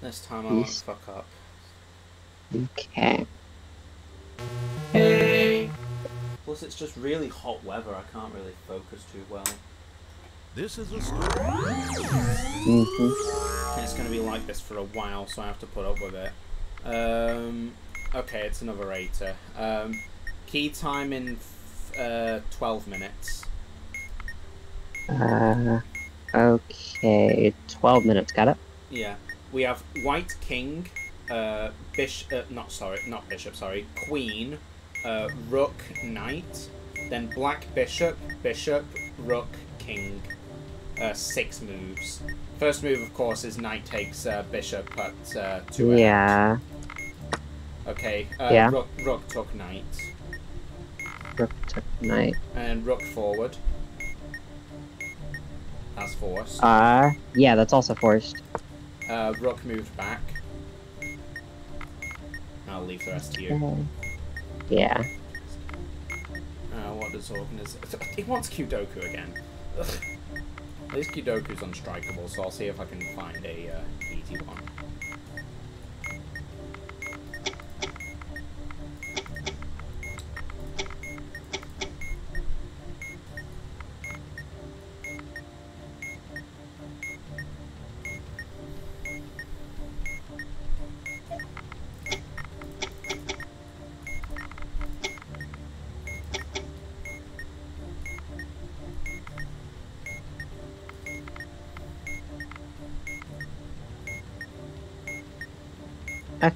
This time I won't fuck up. Okay. Hey! Plus, it's just really hot weather. I can't really focus too well. This is a story. Mm-hmm. It's going to be like this for a while, so I have to put up with it. Um, okay, it's another rater. Um, key time in f- uh, 12 minutes. Uh, okay. 12 minutes, got it? Yeah. We have White King, uh, Bishop, uh, not sorry, not Bishop, sorry, Queen, uh, Rook, Knight, then Black Bishop, Bishop, Rook, King. Uh, six moves. First move, of course, is Knight takes uh, Bishop at uh, two. Yeah. Okay. Uh, Yeah. Rook, Rook took Knight. Rook took knight. And Rook forward. That's forced. Uh, yeah, that's also forced. Uh, Rook moved back. I'll leave the rest to you. Yeah. Uh, what does organize? He wants Kyudoku again. Ugh. At least Kyudoku's unstrikable, so I'll see if I can find a uh, easy one.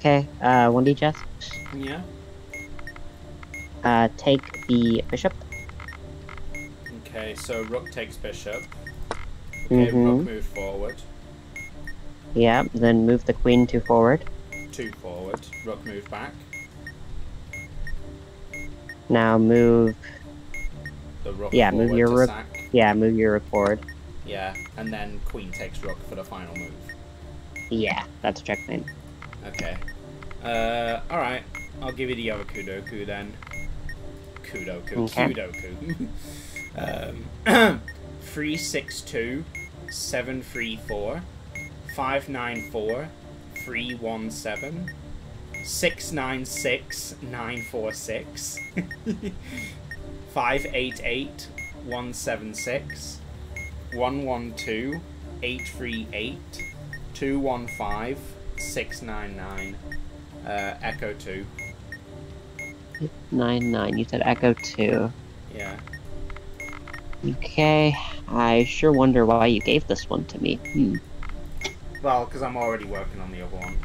Okay, uh, 1D Chess. Yeah. Uh, take the bishop. Okay, so Rook takes Bishop. Okay, Rook Mm-hmm. move forward. Yeah, then move the queen to forward. Two forward. Rook move back. Now move, The Rook Yeah, move your Rook- sack. yeah, move your rook forward. Yeah, and then Queen takes Rook for the final move. Yeah, that's checkmate. Okay. Uh, alright. I'll give you the other Kyudoku then. Kyudoku. Kyudoku. um, 362 734 594 317 696 946 588 176 112 838 215 699 uh, Echo 2. Nine nine. You said Echo two. Yeah. Okay, I sure wonder why you gave this one to me. Hmm. Well, because I'm already working on the other one.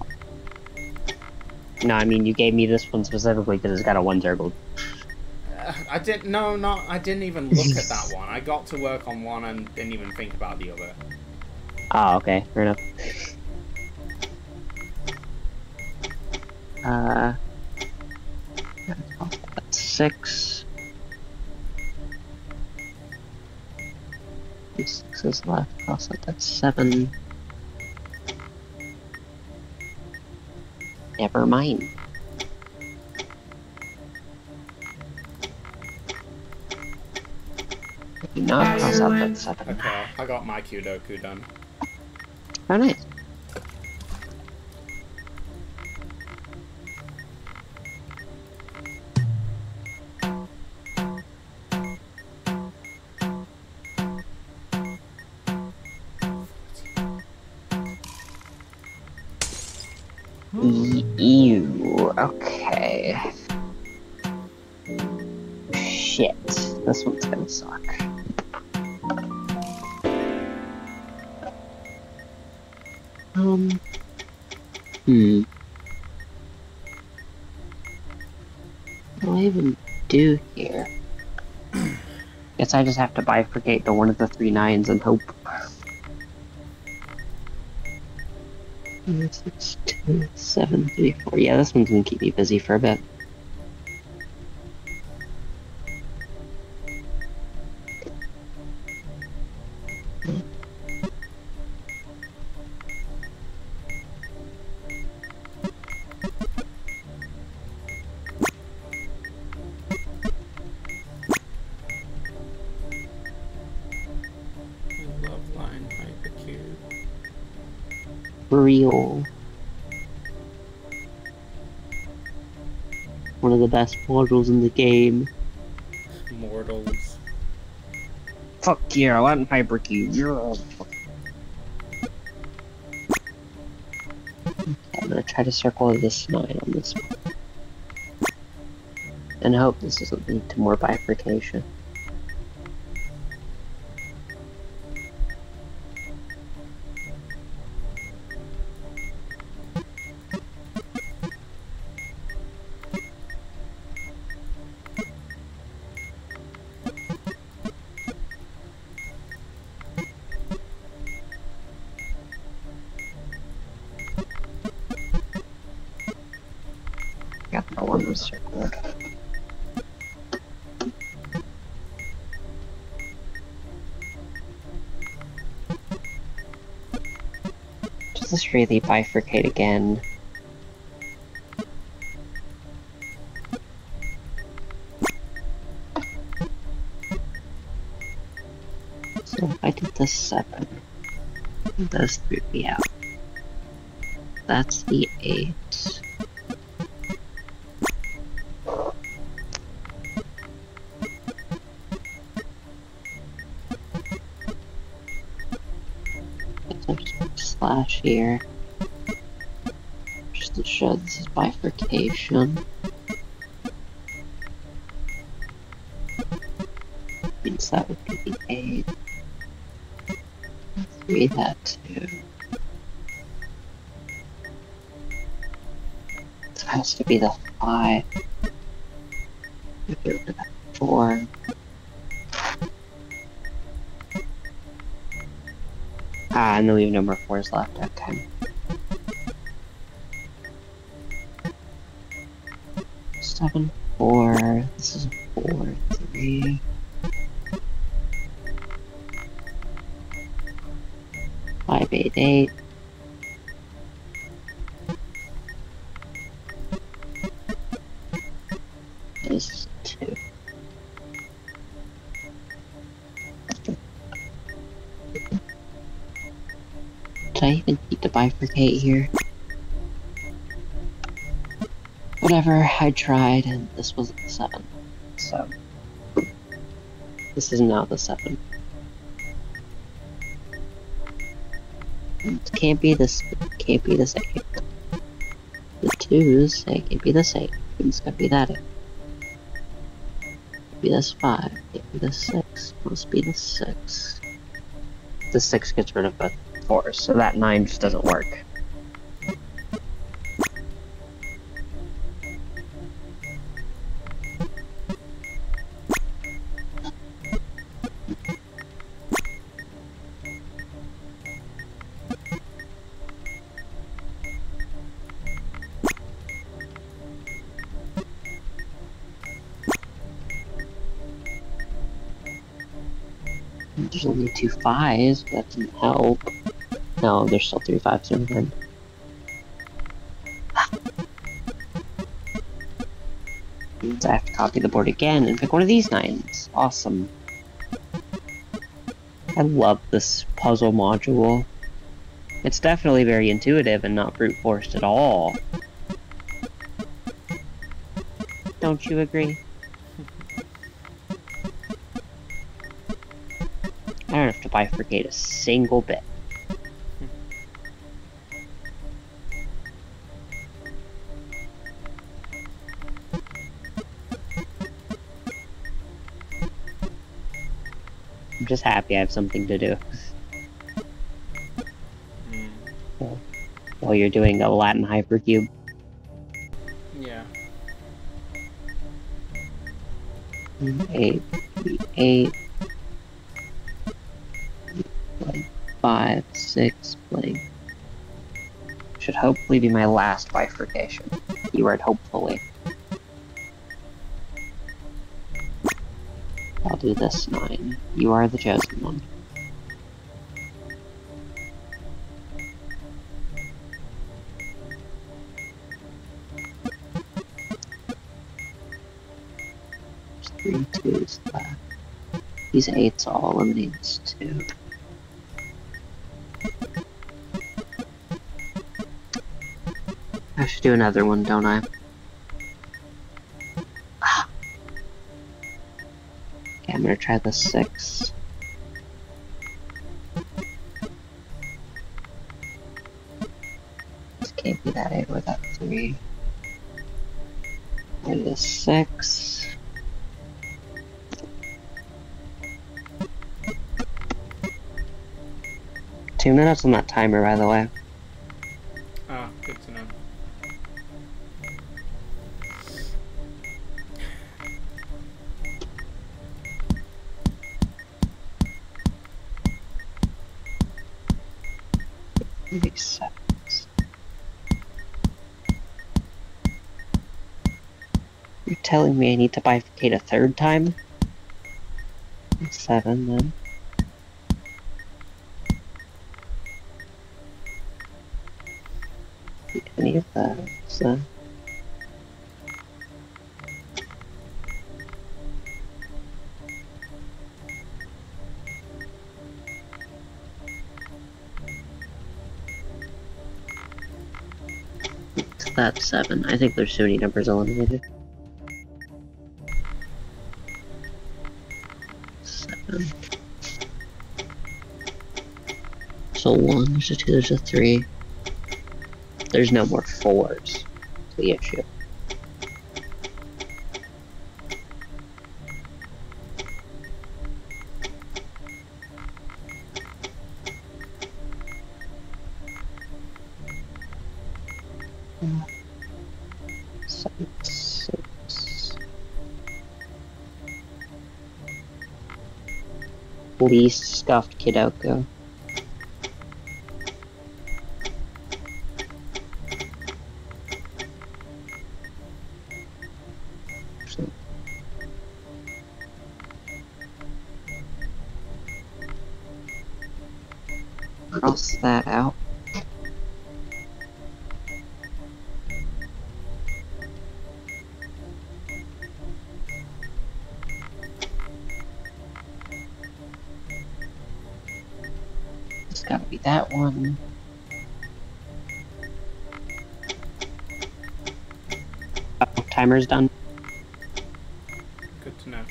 No, I mean you gave me this one specifically because it's got a one circle. Uh, I didn't. No, not. I didn't even look at that one. I got to work on one and didn't even think about the other. Oh, okay, fair enough. Uh, that's six. Two sixes left. Also, that's seven. Never mind. Not cross out that seven. Okay, I got my Kyudoku done. Oh, nice. Suck. Um. Hmm. What do I even do here? Guess I just have to bifurcate to one of the three nines and hope. Six, two, seven, three, four. Yeah, this one's gonna keep me busy for a bit. One of the best portals in the game. Mortals. Fuck you, I want Hypercube. You're I'm gonna try to circle this 9 on this one. And hope this doesn't lead to more bifurcation. One. Does this really bifurcate again? So I did this seven, those three be out. That's the eight. Slash here. Just to show this is bifurcation. Means that would be the 8. 3 that too. This has to be the 5. Get rid of that fours left. Okay. Seven, four. This is four, three. Five, eight, eight. Bifurcate here? Whatever, I tried, and this was the 7. So. This is now the 7. It can't be this, it can't be this 8. The 2s, it can't be this 8. It's gotta be that 8. Be this 5, can't be this 6, must be the 6. The 6 gets rid of both fours, so that 9 just doesn't work. There's only two fives, that didn't help. No, there's still three fives end. Means I have to copy the board again and pick one of these nines. Awesome. I love this puzzle module. It's definitely very intuitive and not brute forced at all. Don't you agree? I don't have to bifurcate a single bit. Just happy I have something to do while you're doing a Latin hypercube. Yeah. Eight, eight, like five, six, like should hopefully be my last bifurcation. Keyword hopefully. Do this nine. You are the chosen one. There's three twos left. These eights all eliminates two. I should do another one, don't I? Gonna try the six. This can't be that eight or that three. And the six. Two minutes on that timer, by the way. Telling me I need to bifurcate a third time? Seven, then. Any of those, then. That's seven. I think there's too many numbers eliminated. So one, there's a two, there's a three. There's no more fours. The issue. Least scuffed Kyudoku. Timer's done. Good to know.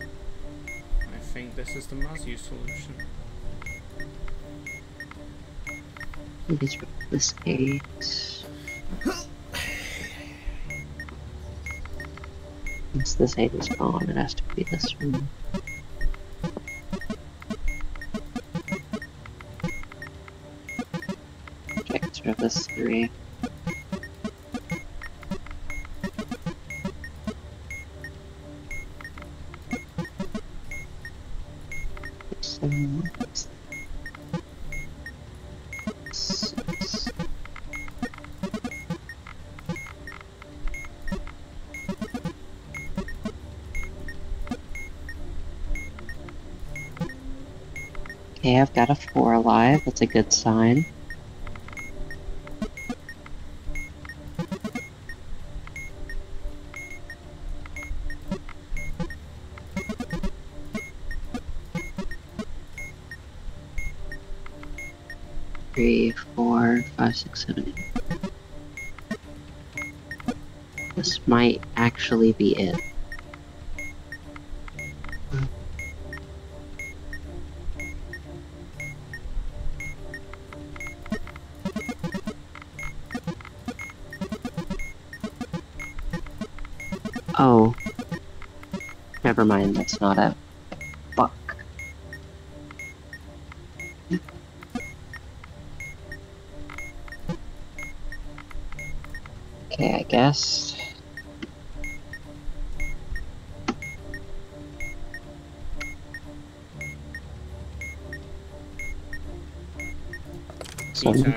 I think this is the Mazu solution. It's this eight. Once this eight is gone, it has to be this one. Okay, get rid of this three. I've got a four alive. That's a good sign. Three, four, five, six, seven, eight. This might actually be it. Oh. Never mind, that's not a buck. Okay, I guess.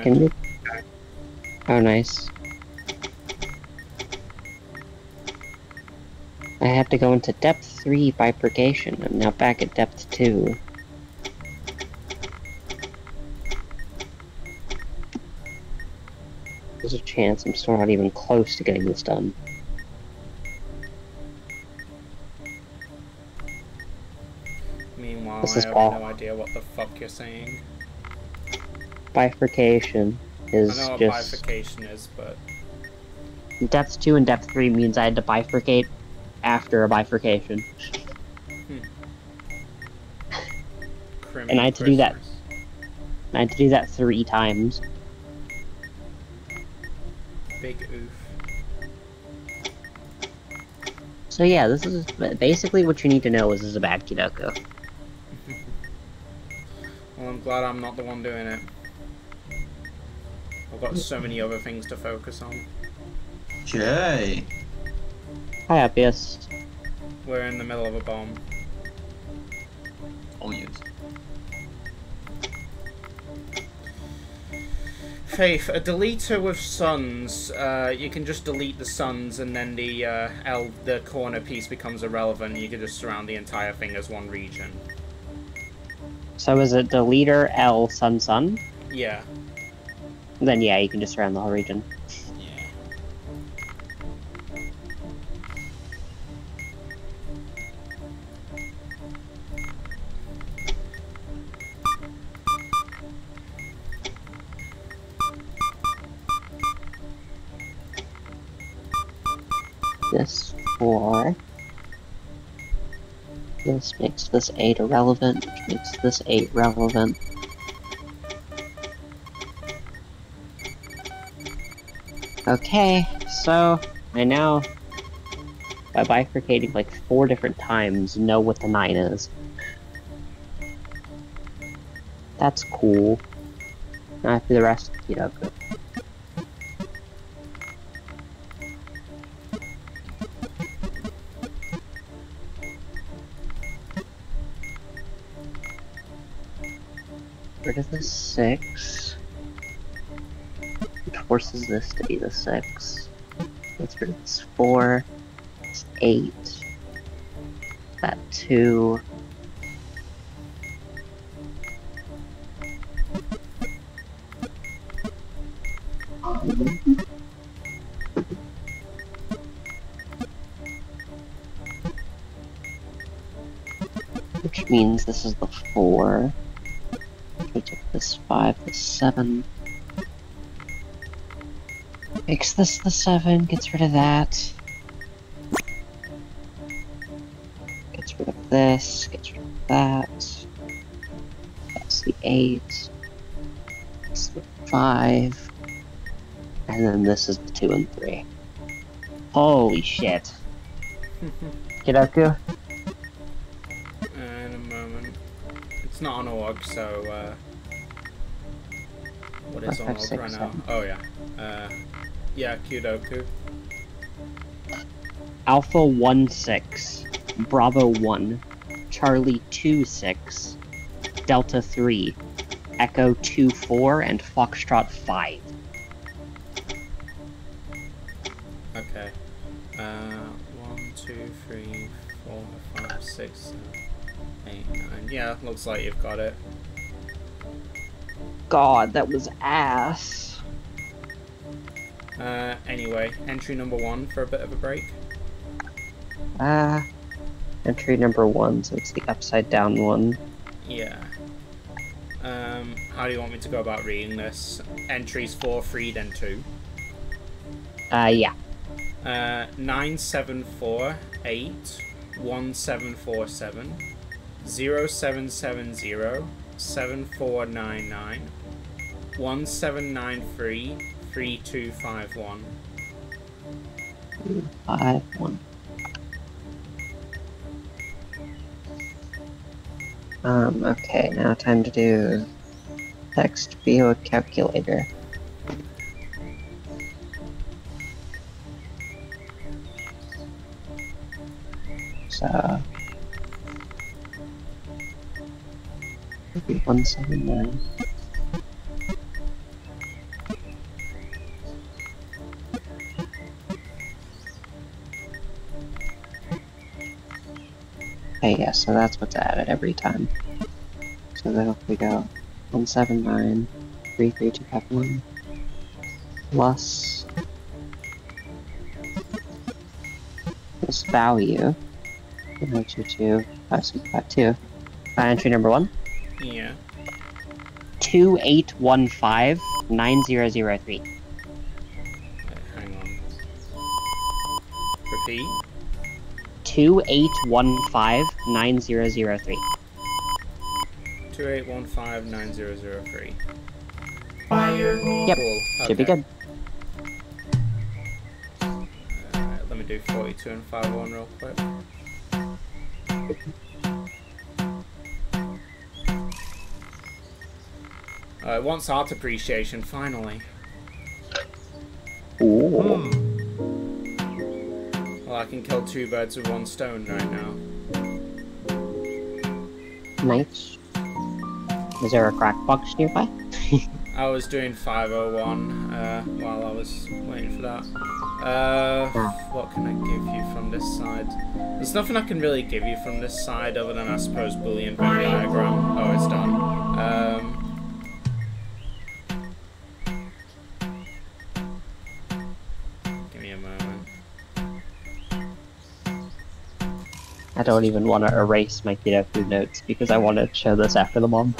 Can do. Oh, nice. I have to go into depth 3 bifurcation. I'm now back at depth 2. There's a chance I'm still not even close to getting this done. Meanwhile, This I is have no idea what the fuck you're saying. Bifurcation I is know what just. bifurcation is, but Depth 2 and depth 3 means I had to bifurcate after a bifurcation. Crimmy And I had to do that. Christmas. I had to do that three times. Big oof. So yeah, this is basically what you need to know is this is a bad Kyudoku. Well, I'm glad I'm not the one doing it. I've got so many other things to focus on. Jay. Hi, Appius. We're in the middle of a bomb. Oh yes. Faith, a deleter with suns, uh, you can just delete the suns and then the uh, L, the corner piece becomes irrelevant. You can just surround the entire thing as one region. So is it deleter L Sun Sun? Yeah. Then yeah, you can just surround the whole region. This makes this eight irrelevant, which makes this eight relevant. Okay, so I now, by bifurcating like four different times, know what the nine is. That's cool. Now for the rest of Kyudoku. Rid of the six. Which forces this to be the six. Gets rid of this four. It's eight. That two. Which means this is the four. We took this five, this seven. Makes this the seven, gets rid of that. Gets rid of this, gets rid of that. That's the eight. That's the five. And then this is the two and three. Holy shit. Kyudoku? It's not on org, so uh, what is Five, on five, right now? Oh yeah, uh, yeah, Kyudoku. Alpha 1 6, Bravo 1, Charlie 2 6, Delta 3, Echo 2 4, and Foxtrot 5. Looks like you've got it. God, that was ass. Uh, anyway, entry number one for a bit of a break. Ah. entry number 1, so it's the upside down one. Yeah. Um, how do you want me to go about reading this? Entries four, three, then two. Uh, yeah. Uh, nine seven four eight one seven four seven zero seven seven zero seven four nine nine one seven nine three three two five one. 5, 1. Um, okay, now time to do text view calculator. 179. Hey, yeah, so that's what's added every time. So then if we go 179, 3321, plus this value, 122, 562, entry number one. Yeah. 2815 9003. Uh, hang on. Repeat. 2815 9003. two eight one five nine zero zero three. Yep. Cool. Should be good. Alright, let me do 42 and 51 real quick. Uh, it wants art appreciation, finally. Ooh. Hmm. Well, I can kill two birds with one stone right now. Nice. Is there a crack box nearby? I was doing 501 uh, while I was waiting for that. Uh, what can I give you from this side? There's nothing I can really give you from this side other than, I suppose, Boolean Venn diagram. Oh, it's done. Um, I don't even want to erase my Kyudoku notes because I want to show this after the mom.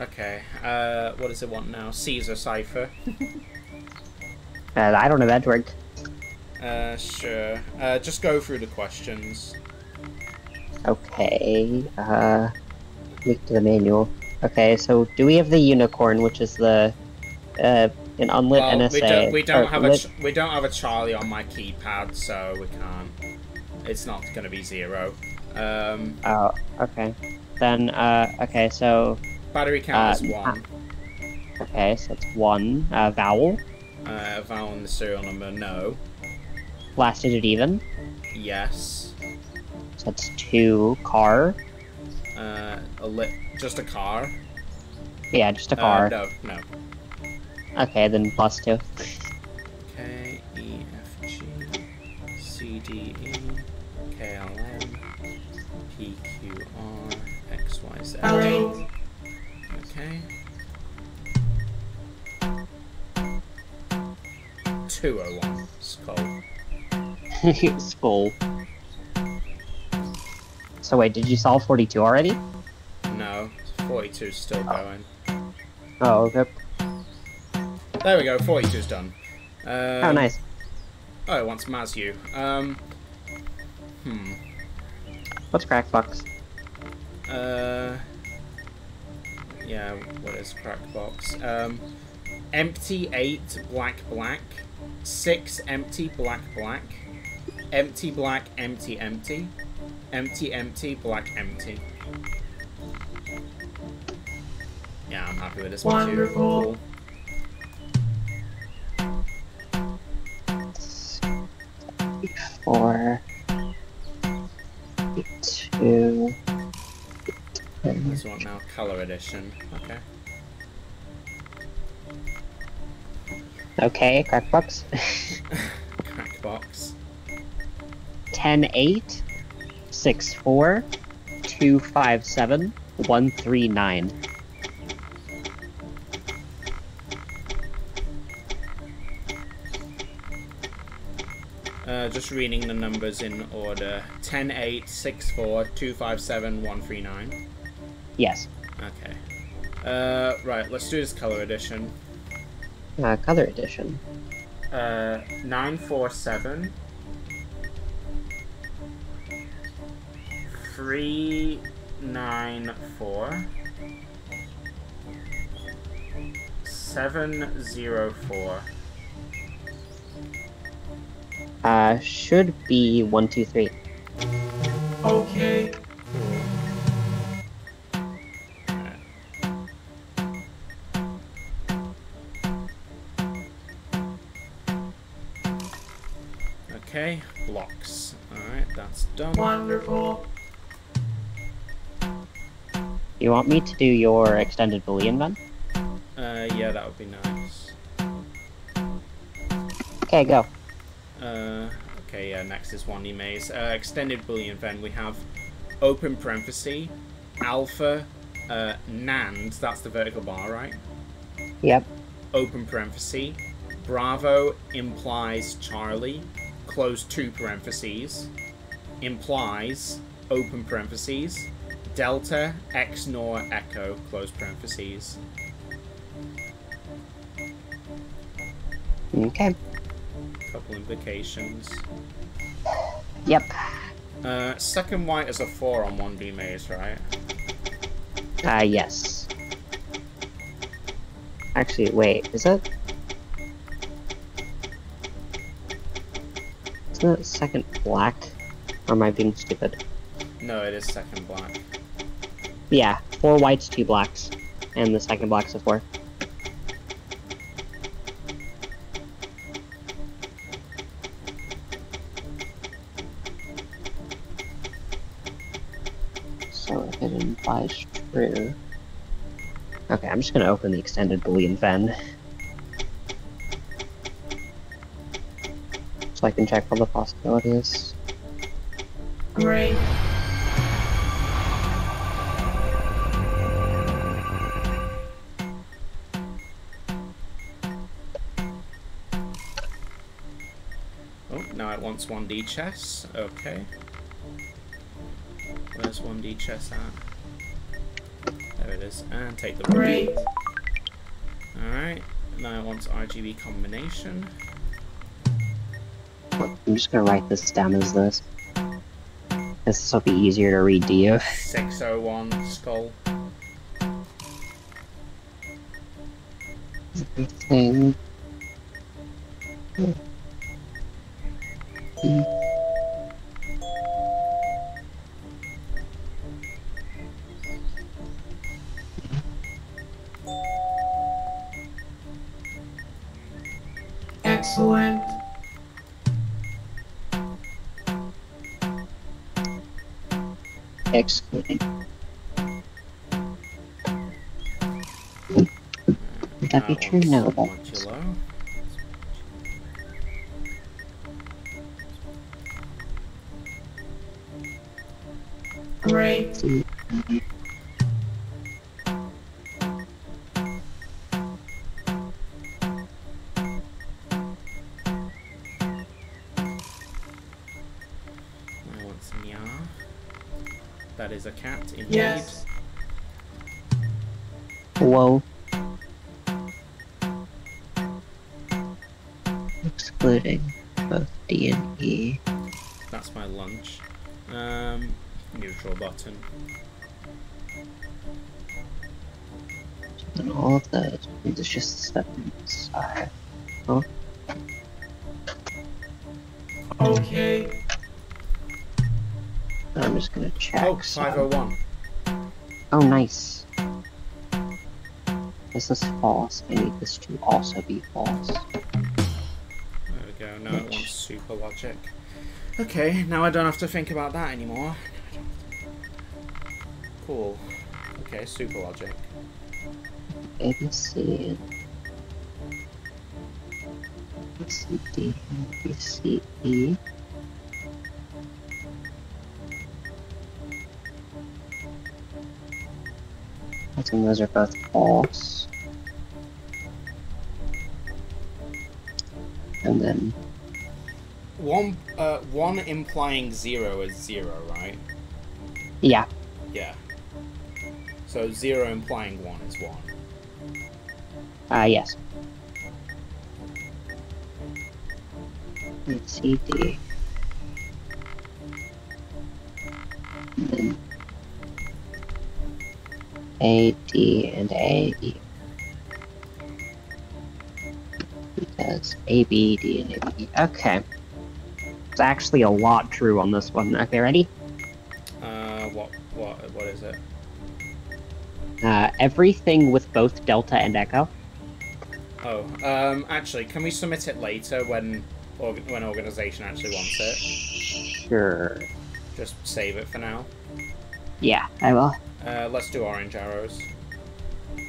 Okay, uh, what does it want now? Caesar cipher. Uh, I don't have Edward. Uh, sure. Uh, just go through the questions. Okay. Uh, look to the manual. Okay, so do we have the unicorn, which is the uh an unlit Well, NSA? we don't, we don't have a lit- ch- we don't have a Charlie on my keypad, so we can't. It's not going to be zero. Um, Oh, okay. Then uh, okay, so battery count Uh, is one. okay, so it's one uh, vowel. Uh, vowel and the serial number, no. Last digit even. Yes. So that's two car. Uh, a lit, just a car. Yeah, just a Uh, car. no, no. Okay, then plus two. K E F G C D E K L M P Q R X Y Z. Okay. Two oh one skull. Skull. So wait, did you solve 42 already? No, forty two is still going. Oh, okay. There we go, forty two's done. Um, oh, nice. Oh, it wants Mazu. Um. Hmm. What's Crackbox? Uh, yeah, what is Crackbox? Um, empty 8, black, black. 6, empty, black, black. Empty, black, empty, empty. Empty, empty, black, empty. Yeah, I'm happy with this one too. Cool. Four. Two. This one now, color edition. Okay. Okay, Crackbox. Crackbox. 10 8 6 4 2 5 7 1 3 9. Just reading the numbers in order 10, 8, 6, 4, 2, 5, 7, 1, 3, 9. Yes. Okay. Uh, right, let's do this color edition. Uh, color edition. Uh, 9, 4, 7. 3, 9, 4. 7, 0, 4. Uh, should be one, two, three. Okay. Okay, blocks. Alright, that's done. Wonderful. You want me to do your extended boolean then? Uh, yeah, that would be nice. Okay, go. Uh, okay, yeah, next is one maze. Uh, extended boolean then we have open parenthesis, alpha, uh, NAND, that's the vertical bar, right? Yep. Open parenthesis, Bravo implies Charlie, close two parentheses, implies, open parentheses, Delta, X nor Echo, close parentheses. Okay. Couple implications. Yep. Uh, second white is a 4 on 1D maze, right? Uh, yes. Actually, wait, is it? Isn't it second black? Or am I being stupid? No, it is second black. Yeah, four whites, two blacks. And the second black's a four. Okay, I'm just gonna open the extended boolean then. So I can check all the possibilities. Great. Oh, now it wants 1D chess. Okay. Where's 1D chess at? There it is. And take the Great. Alright. Now it wants RGB combination. I'm just gonna write this down as this. This will be easier to read to you. 601 skull. Would those. It's just the stuff inside. Oh, Okay. I'm just gonna check. Oh, some. 501. Oh, nice. This is false. I need this to also be false. There we go. Now it wants super logic. Okay, now I don't have to think about that anymore. Cool. Okay, super logic. A, B, C, and B, C, D, and B, C, E. I think those are both false. And then, One, uh, one implying zero is zero, right? yeah, Yeah. So zero implying one is one. Uh, yes. B, C, D. And then A, D, and A, E. Because A, B, D, and A, B. Okay. It's actually a lot true on this one. Okay, ready? Uh, what, what, what is it? Uh, everything with both Delta and Echo. Oh, um, actually, can we submit it later when, org- when organization actually wants it? Sure. Just save it for now. Yeah, I will. Uh, let's do orange arrows.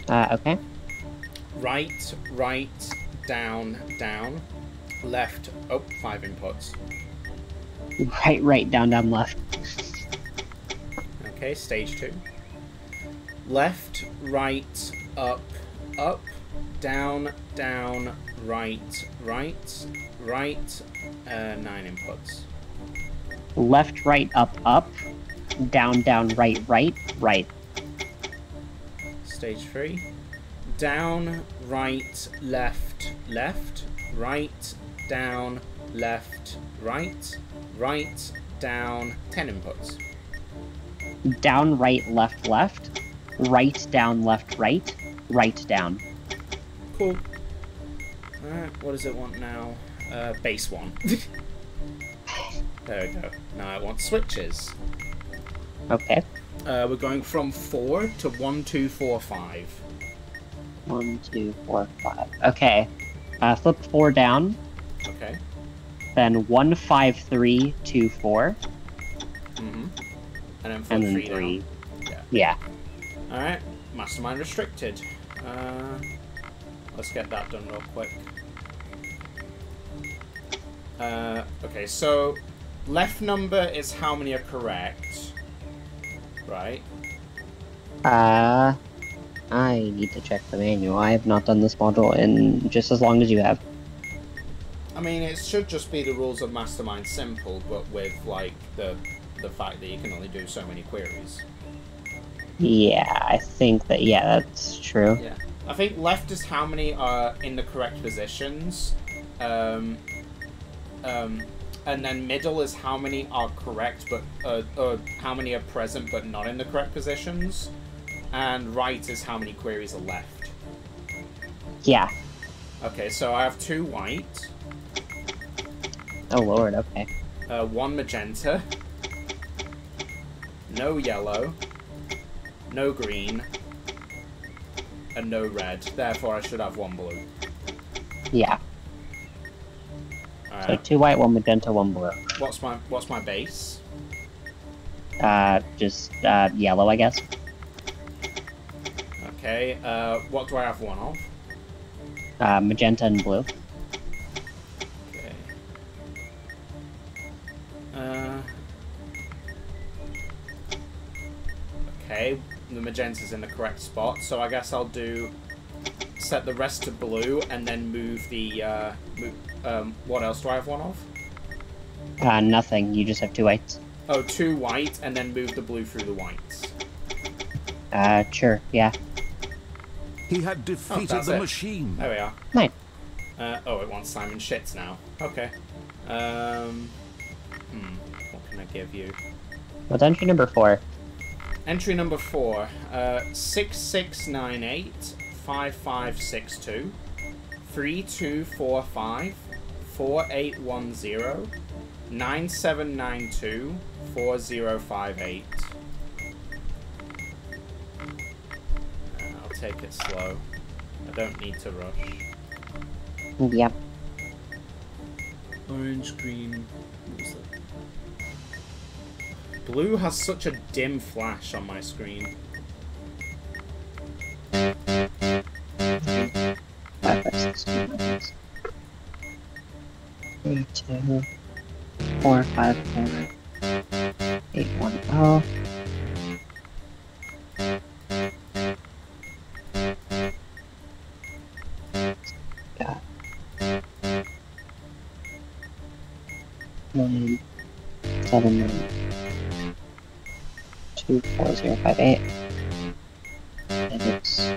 Uh, okay. Right, right, down, down. Left, oh, five inputs. Right, right, down, down, left. Okay, stage two. Left, right, up, up, down, down, right, right, right, uh, nine inputs. Left, right, up, up. Down, down, right, right, right. Stage three. Down, right, left, left, right, down, left, right, right, down, 10 inputs. Down, right, left, left. Right, down, left, right. Right, down. Cool. Alright, what does it want now? Uh, base one. there we go. Now I want switches. Okay. Uh, we're going from 4 to 1, 2, 4, 5. One, two, four, five. Okay. Uh, flip four down. Okay. Then one, five, three, two, four, Mm-hmm. And then and then 3 three. Yeah. Yeah. Alright, Mastermind restricted. Uh, let's get that done real quick. Uh, okay, so left number is how many are correct, right? Uh, I need to check the manual. I have not done this module in just as long as you have. I mean, it should just be the rules of Mastermind simple, but with like the the fact that you can only do so many queries. Yeah, I think that, yeah, that's true. Yeah. I think left is how many are in the correct positions. Um, um, and then middle is how many are correct, but uh, uh, how many are present but not in the correct positions. And right is how many queries are left. Yeah. Okay, so I have two white, Oh lord, okay. uh, one magenta, no yellow, no green, and no red. Therefore, I should have one blue. Yeah. So two white, one magenta, one blue. What's my what's my base? Uh, just, uh, yellow, I guess. Okay. Uh, what do I have one of? Uh, magenta and blue. Okay. Uh. Okay, the magenta's in the correct spot, so I guess I'll do set the rest to blue and then move the uh, move, um, what else do I have one of? Uh, nothing. You just have two whites. Oh, two white and then move the blue through the whites. Uh, sure, yeah. He had defeated that's the it. machine. There we are. Nice. Uh, oh, it wants Simon Shits now. Okay. Um. Hmm. What can I give you? What's entry number four? Entry number four, uh, 6698 5562 3245 4810 9792 4058. Uh, I'll take it slow. I don't need to rush. Yep. Orange, green. Blue has such a dim flash on my screen. Three, two, four, five, four, eight, one, oh. Seven, nine, two, four, zero, five, eight. And it's uh,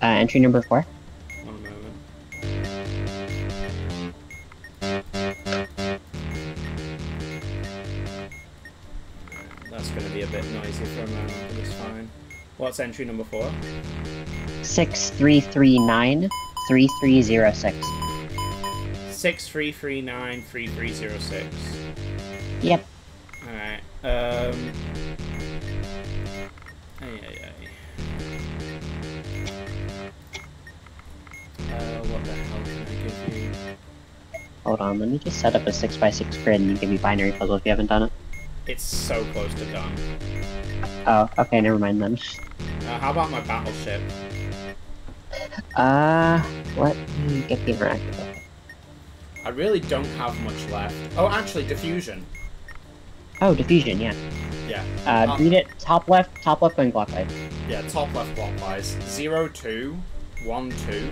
entry number four. That's going to be a bit noisy for a moment, but it's fine. What's entry number four? Six three three nine three three zero six. Six three three nine three three zero six. Yep. Alright. Um. Ay, ay, ay. Uh, what the hell can I give you? Hold on, let me just set up a six by six grid and you give me binary puzzle if you haven't done it. It's so close to done. Oh, okay, never mind then. Uh, how about my battleship? Uh, let me get the interactive. I really don't have much left. Oh, actually, diffusion. Oh, diffusion, yeah. Yeah. Uh, Um, read it top left, top left going clockwise. Yeah, top left clockwise. 0, 2, 1, 2,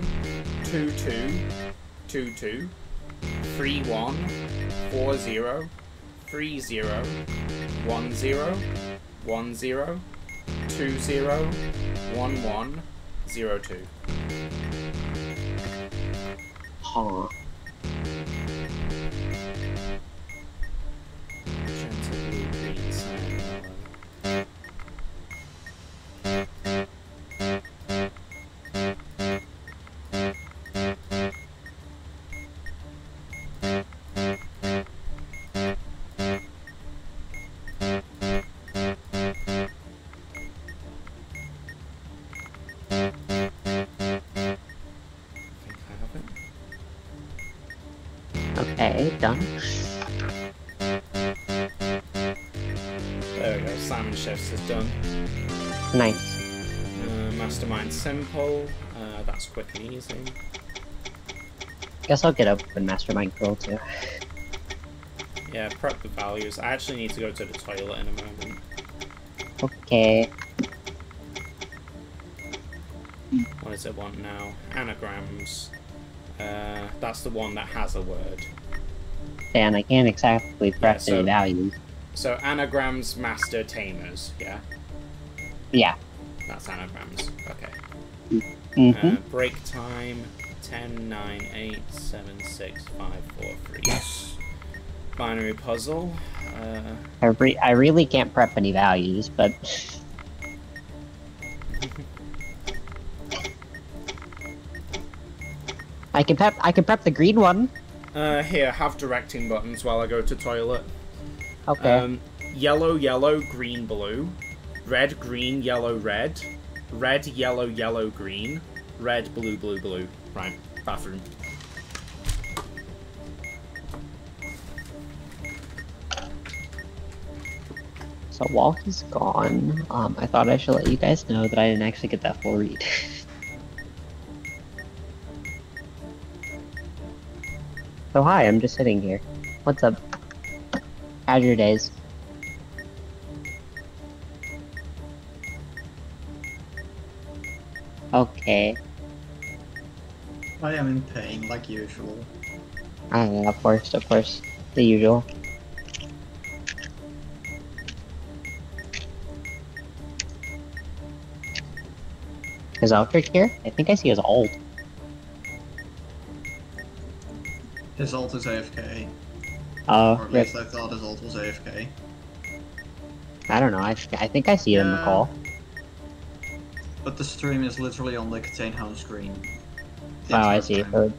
2, 2, 2, 2, 3, 1, 4, 0, 3, 0, 1, 0, 1, 0, 2, 0, 1, 1, 0, 2. Huh. Done. There we go. Simon Chefs is done. Nice. Uh, Mastermind Simple. Uh, that's quick and easy. Guess I'll get up with Mastermind Cruel too. Yeah, prep the values. I actually need to go to the toilet in a moment. Okay. What does it want now? Anagrams. Uh, that's the one that has a word. And I can't exactly prep so- any values. So anagrams, master, tamers. Yeah, Yeah. that's anagrams. Okay. Mm-hmm. Uh, break time 10, 9, 8, 7, 6, 5, 4, 3. Yes. Binary puzzle. Uh, I, re- I really can't prep any values, but I can prep. I can prep the green one. Uh, here, have directing buttons while I go to toilet. Okay. Um, yellow, yellow, green, blue. Red, green, yellow, red. Red, yellow, yellow, green. Red, blue, blue, blue. Right, bathroom. so while he's gone, um, I thought I should let you guys know that I didn't actually get that full read. so hi, I'm just sitting here. What's up? How's your days? Okay. I am in pain, like usual. I Uh, of course, of course. The usual. Is Altric here? I think I see his ult. His ult is AFK. Oh, or at rip. least I thought his ult was AFK. I don't know. I, I think I see it in the call. But the stream is literally on the KTANE home screen. The Oh, I entire see. time. So-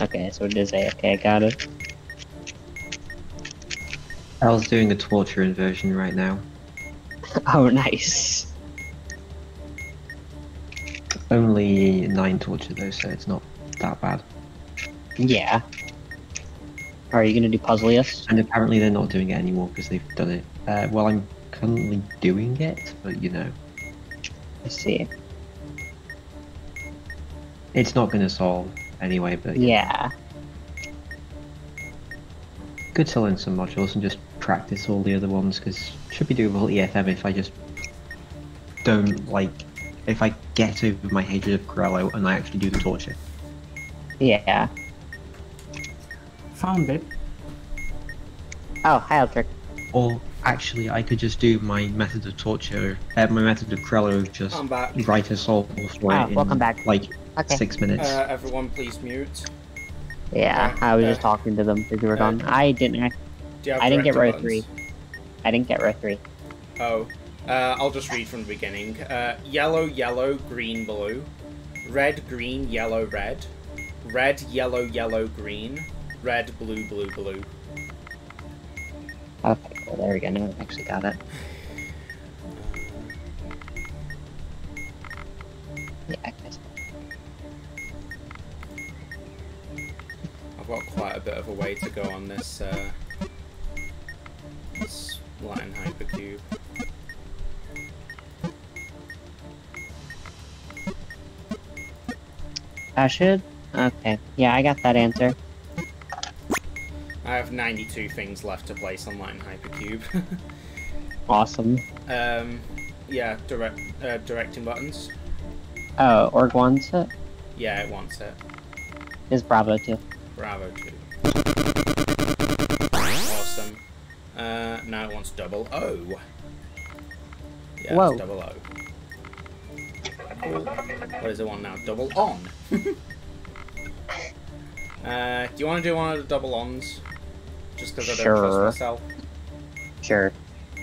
Okay, so it is AFK. Got it. I was doing a torture inversion right now. Oh, nice. Only nine torture though, so it's not that bad. Yeah. Are you gonna do Puzzlius? And apparently they're not doing it anymore because they've done it. Uh, well, I'm currently doing it, but you know, I see. it's not going to solve anyway. But Yeah. good to learn some modules and just practice all the other ones because should be doable EFM if I just don't like if I get over my hatred of Corello and I actually do the torture. Yeah. Found it. Oh, hi, Altric. Or actually, I could just do my method of torture, uh, my method of Corello, just write a solve for Ah, it in welcome back. like Okay. six minutes. Uh, everyone, please mute. Yeah, uh, I was uh, just talking to them because you were uh, gone. I didn't. act- Do you have I didn't get directing row three. I didn't get row three. Oh, uh, I'll just read from the beginning. Uh, yellow, yellow, green, blue. Red, green, yellow, red. Red, yellow, yellow, green. Red, blue, blue, blue. Okay, cool. There we go. Now I actually got it. Yeah, I guess. I've got quite a bit of a way to go on this, uh, this Latin hypercube. I should. Okay. Yeah, I got that answer. Have 92 things left to place on Latin hypercube. Awesome. um, yeah, direct, uh, directing buttons. Oh, Org wants it. Yeah, it wants it. Is Bravo 2. Bravo 2. Awesome. Uh, now it wants double O. Yeah, Whoa. it's double O. Cool. What does it want now? Double on. uh, do you want to do one of the double ons? Just because I don't Sure. trust myself. Sure.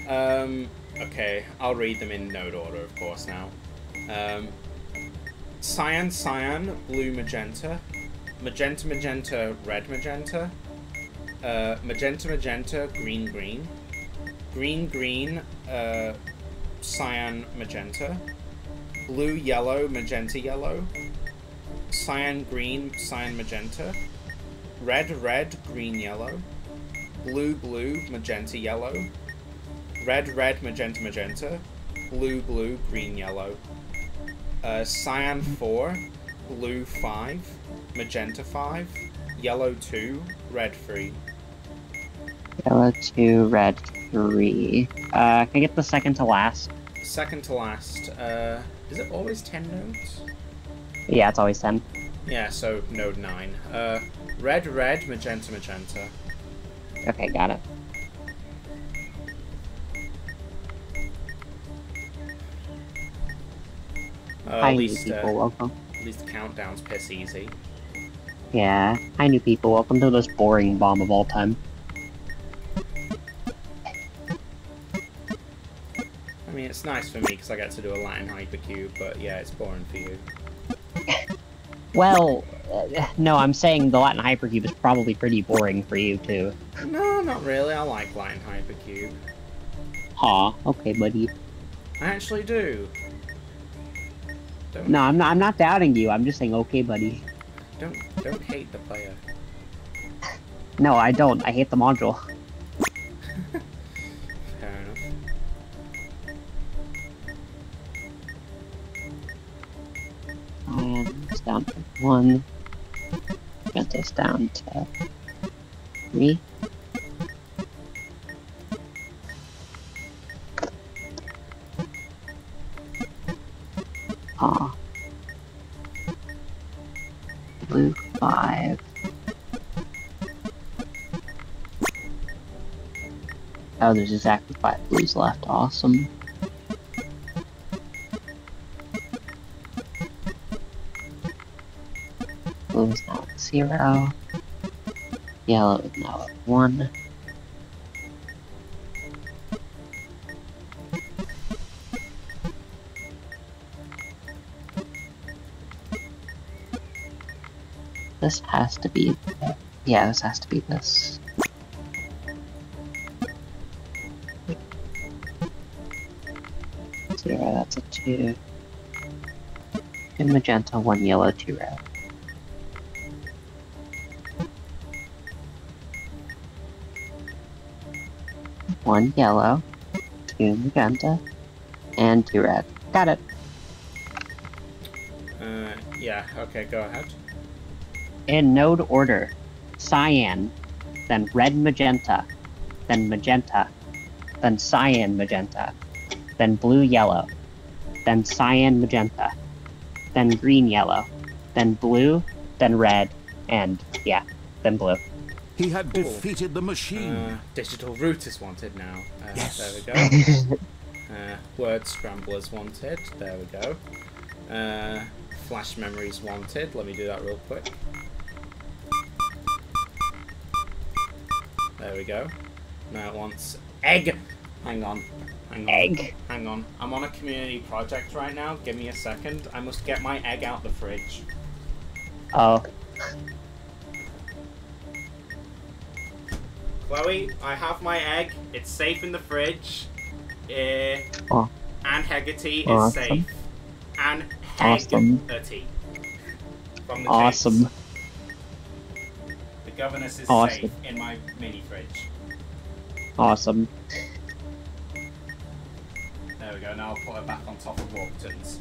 Um, okay, I'll read them in node order, of course, now. Um, cyan, cyan, blue, magenta. Magenta, magenta, red, magenta. Uh, magenta, magenta, green, green. Green, green, uh, cyan, magenta. Blue, yellow, magenta, yellow. Cyan, green, cyan, magenta. red, red, green, yellow, blue, blue, magenta, yellow, red, red, magenta, magenta, blue, blue, green, yellow, uh, cyan 4, blue 5, magenta 5, yellow 2, red 3. Yellow two, red three. Uh, can I get the second to last? Second to last, uh, is it always 10 nodes? Yeah, it's always ten. Yeah, so node 9. Uh, red, red, magenta, magenta. Okay, got it. Uh, Hi, at new people. uh, Welcome. at least the countdown's piss easy. Yeah. Hi, new people. Welcome to the most boring bomb of all time. I mean, it's nice for me because I get to do a Latin hypercube, but yeah, it's boring for you. Well, uh, no, I'm saying the Latin hypercube is probably pretty boring for you too. No, not really. I like Latin hypercube. Huh? Okay, buddy. I actually do. Don't No, I'm not. I'm not doubting you. I'm just saying, okay, buddy. don't don't hate the player. No, I don't. I hate the module. Down to one. Get this down to three. Ah. Blue five. Oh, there's exactly five blues left. Awesome. Zero. Yellow is now at one. This has to be. Yeah, this has to be this. Zero, that's a two. Two magenta, one yellow, two red. One yellow, two magenta, and two red. Got it. Uh, yeah. Okay, go ahead. In node order cyan, then red magenta, then magenta, then cyan magenta, then blue yellow, then cyan magenta, then green yellow, then blue, then red, and yeah, then blue. He had Cool. defeated the machine. Uh, digital root is wanted now. Uh, Yes. There we go. Uh, word scramblers wanted. There we go. Uh, flash memories wanted. Let me do that real quick. There we go. Now it wants egg. Hang on. Hang on. Egg. Hang on. I'm on a community project right now. Give me a second. I must get my egg out the fridge. Oh, Chloe, I have my egg. It's safe in the fridge. Uh, Oh. and Hegarty is Awesome. safe. And Awesome. Hegarty. From the awesome. tapes. The governess is Awesome. safe in my mini fridge. Awesome. There we go. Now I'll put her back on top of Warburton's.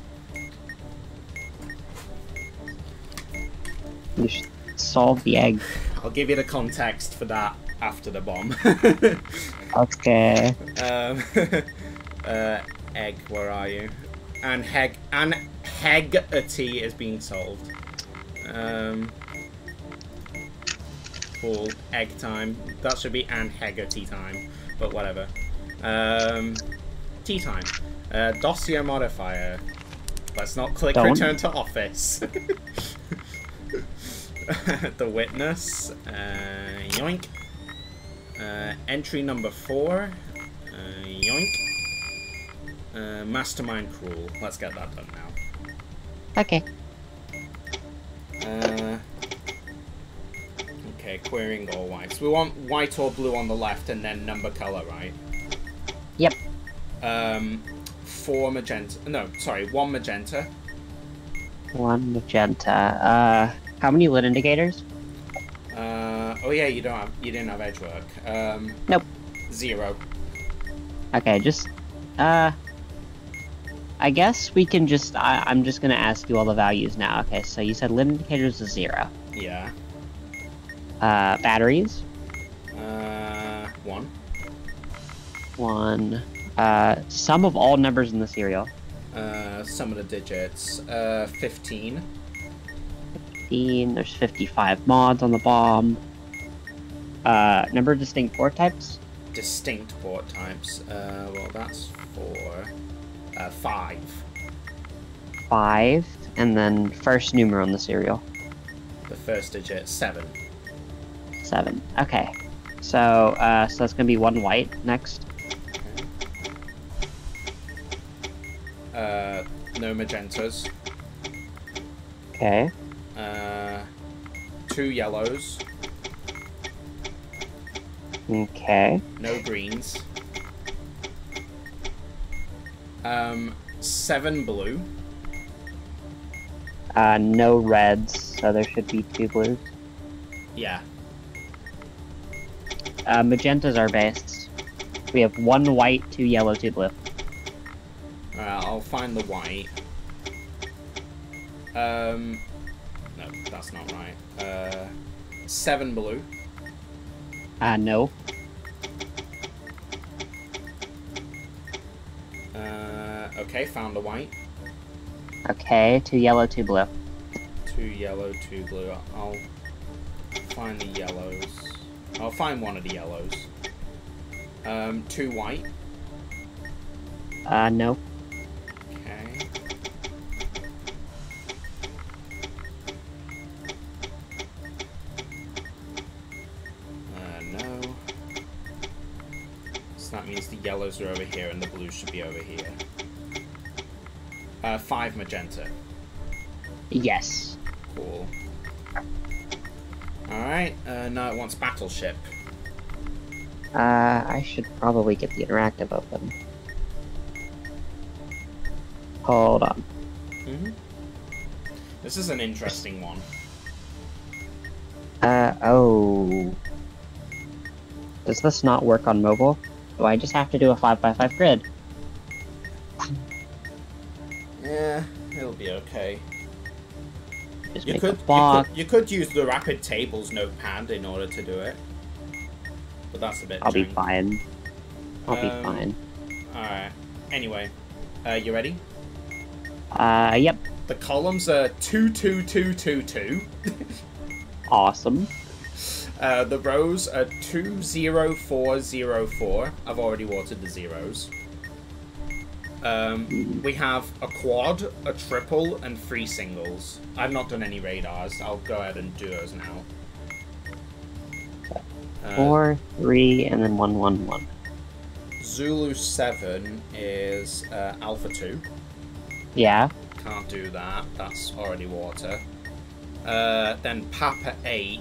You should solve the egg. I'll give you the context for that after the bomb. Okay. um, uh, egg, where are you? And Heg and Hegarty is being solved. Um, cool. Egg time. That should be Anne Hegarty time, but whatever. Um, tea time. Uh, dossier modifier. Let's not click Don't. return to office. the witness. Uh, yoink. Uh, entry number four. Uh, yoink. Uh, Mastermind Cruel. Let's get that done now. Okay. Uh, okay, querying all whites. We want white or blue on the left and then number color, right? Yep. Um, four magenta. No, sorry, one magenta. One magenta. Uh, how many lit indicators? Oh yeah, you don't have you didn't have edge work. Um, Nope. Zero. Okay, just uh. I guess we can just. I, I'm just gonna ask you all the values now. Okay, so you said limit indicators is zero. Yeah. Uh, batteries Uh, one. one. Uh, sum of all numbers in the serial. Uh, some of the digits. Uh, fifteen. 15. There's 55 mods on the bomb. Uh, number of distinct port types. Distinct port types. Uh, well, that's four. Uh, five. Five, and then first numeral on the serial. The first digit seven. Seven. Okay. So, uh, so that's gonna be one white next. Uh, no magentas. Okay. Uh, two yellows. Okay. No greens. Um, seven blue. Uh, no reds, so there should be two blues. Yeah. Uh, magentas are base. We have one white, two yellow, two blue. Alright, I'll find the white. Um, no, that's not right. Uh, seven blue. Uh, no. Uh, okay, found the white. Okay, two yellow, two blue. Two yellow, two blue. I'll find the yellows. I'll find one of the yellows. Um, two white. Uh, no. Means the yellows are over here and the blues should be over here. Uh, five magenta. Yes. Cool. Alright, uh, now it wants battleship. Uh, I should probably get the interactive open. Hold on. Mm-hmm. This is an interesting one. Uh, oh. Does this not work on mobile? Do I just have to do a 5x5 grid? Yeah, it'll be okay. Just You could, you could you could use the rapid tables notepad in order to do it, but that's a bit. I'll be fine. I'll be Um, fine. All right. Anyway, uh, you ready? Uh, yep. The columns are two two two two two. Awesome. Uh, the rows are two zero four zero four. I've already watered the zeros. Um, we have a quad, a triple, and three singles. I've not done any radars. I'll go ahead and do those now. Uh, Four, three, and then one, one, one. Zulu 7 is uh, Alpha 2. Yeah. Can't do that. That's already water. Uh, then Papa 8.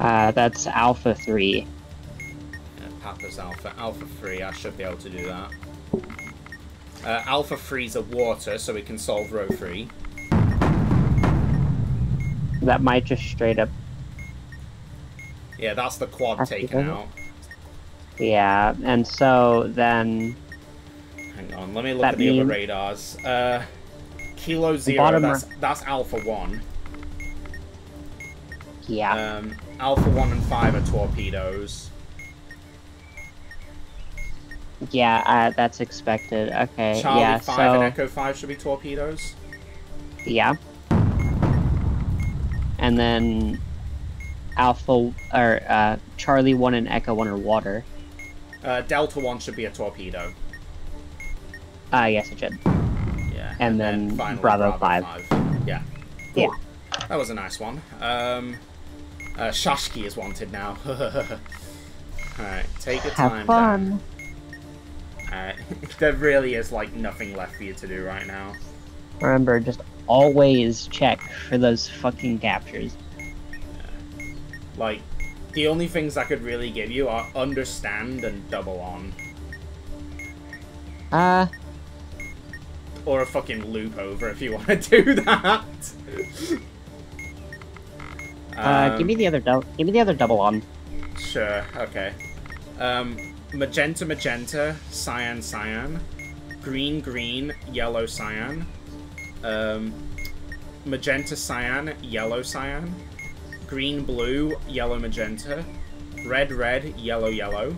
Uh, that's Alpha 3. Uh, Papa's Alpha. Alpha 3, I should be able to do that. Uh, Alpha 3's a water, so we can solve row 3. That might just straight up. Yeah, that's the quad taken out. Yeah, and so then. Hang on, let me look at the other radars. Uh, Kilo 0, that's, that's Alpha 1. Yeah. Um, Alpha 1 and 5 are torpedoes. yeah, uh, that's expected. Okay, Charlie yeah, 5 so. and Echo 5 should be torpedoes. Yeah. And then Alpha or uh, Charlie one and Echo one are water. Uh, Delta 1 should be a torpedo. Ah, yes, it should. Yeah. And then finally Bravo 5. Yeah. Yeah. That was a nice one. Um, uh, Shashki is wanted now. Alright, take your time. Have fun. Alright. there really is, like, nothing left for you to do right now. Remember, just always check for those fucking captures. Like, the only things I could really give you are understand and double on. Uh, Or a fucking loop over if you want to do that. Uh, give Um, me the other double. Give me the other double on. Sure, okay. Um, magenta, magenta, cyan, cyan, green, green, yellow, cyan, um, magenta, cyan, yellow, cyan, green, blue, yellow, magenta, red, red, yellow, yellow,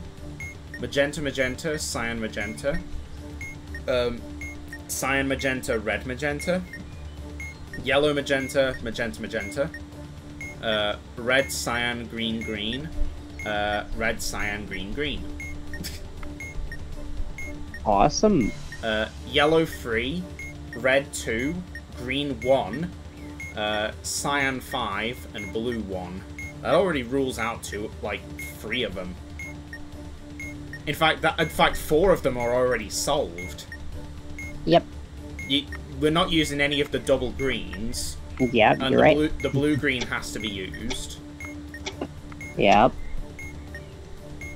magenta, magenta, cyan, magenta, um, cyan, magenta, red, magenta, yellow, magenta, magenta, magenta, uh, red, cyan, green, green, uh, red, cyan, green, green. Awesome. Uh, yellow 3, red 2, green 1, uh, cyan 5, and blue 1. That already rules out two, like, three of them. In fact, that, in fact, four of them are already solved. Yep. You, we're not using any of the double greens, Yeah, and you're the right. blue, the blue green has to be used. Yep.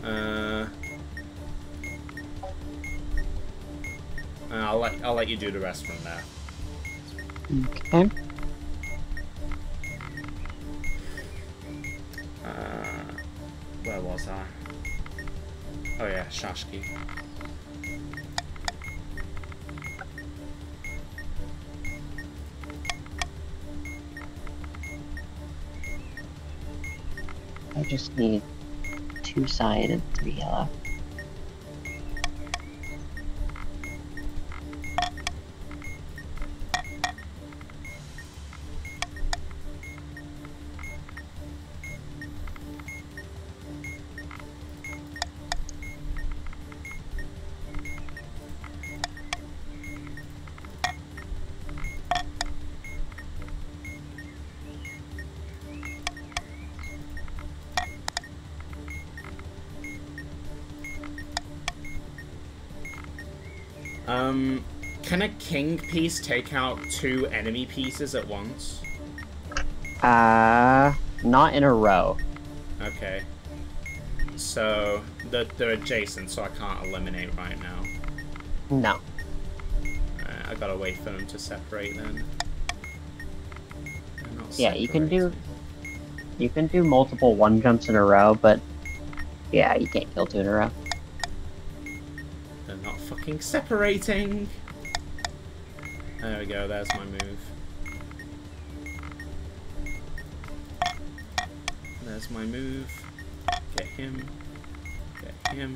Uh, I'll let I'll let you do the rest from there. Okay. Uh, where was I? Oh yeah, Shashki. I just need two cyan and three yellow. King piece take out two enemy pieces at once? Uh, not in a row. Okay. So they're, they're adjacent, so I can't eliminate right now. No. Uh, I gotta wait for them to separate then. Yeah, you can do- You can do multiple one jumps in a row, but yeah, you can't kill two in a row. They're not fucking separating. There we go. that's my move. That's my move. Get him. Get him.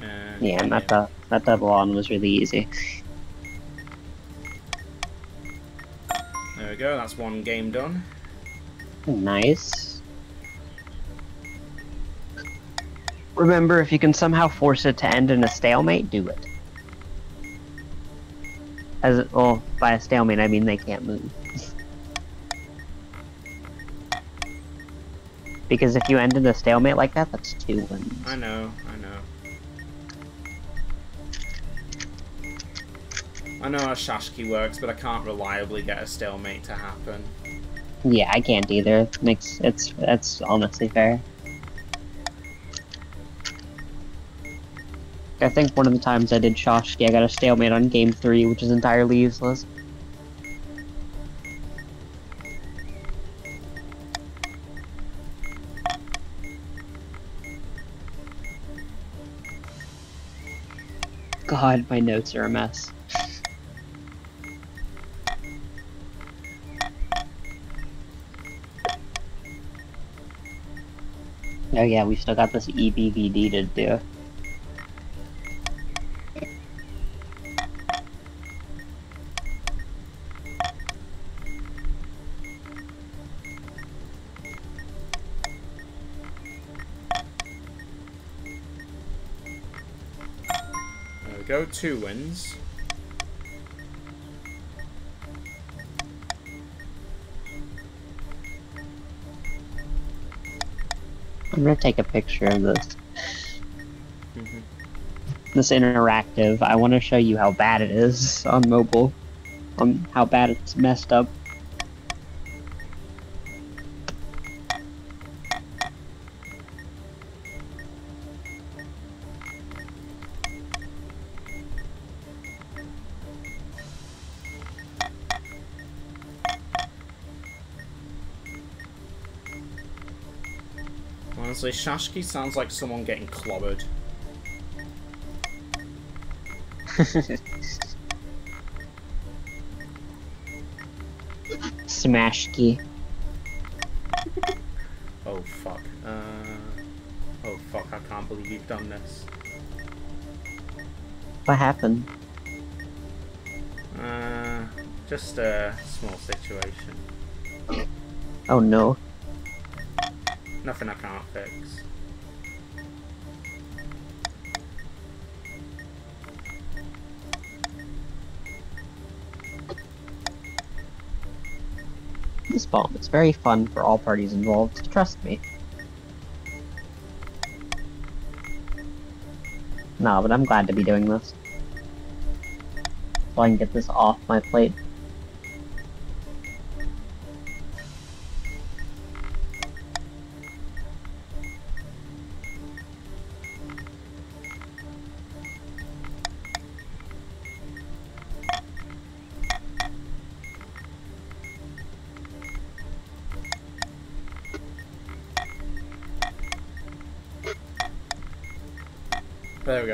And Yeah, get and that him. that double on was really easy. There we go. That's one game done. Nice. Remember, if you can somehow force it to end in a stalemate, do it. As well, by a stalemate, I mean they can't move. because if you end in a stalemate like that, that's two wins. I know. I know. I know how Shashki works, but I can't reliably get a stalemate to happen. Yeah, I can't either. Makes it's that's honestly fair. I think one of the times I did Shashki, I got a stalemate on game three, which is entirely useless. God, my notes are a mess. Oh yeah, we still got this EBVD to do. Two wins. I'm gonna take a picture of this. Mhm. This interactive. I want to show you how bad it is on mobile. On how bad it's messed up. Honestly, Shashki sounds like someone getting clobbered. Smash key. Oh fuck. Uh, oh fuck, I can't believe you've done this. What happened? Uh, just a small situation. Oh no. Nothing I can't fix. This bomb is very fun for all parties involved, trust me. No, but I'm glad to be doing this. So I can get this off my plate.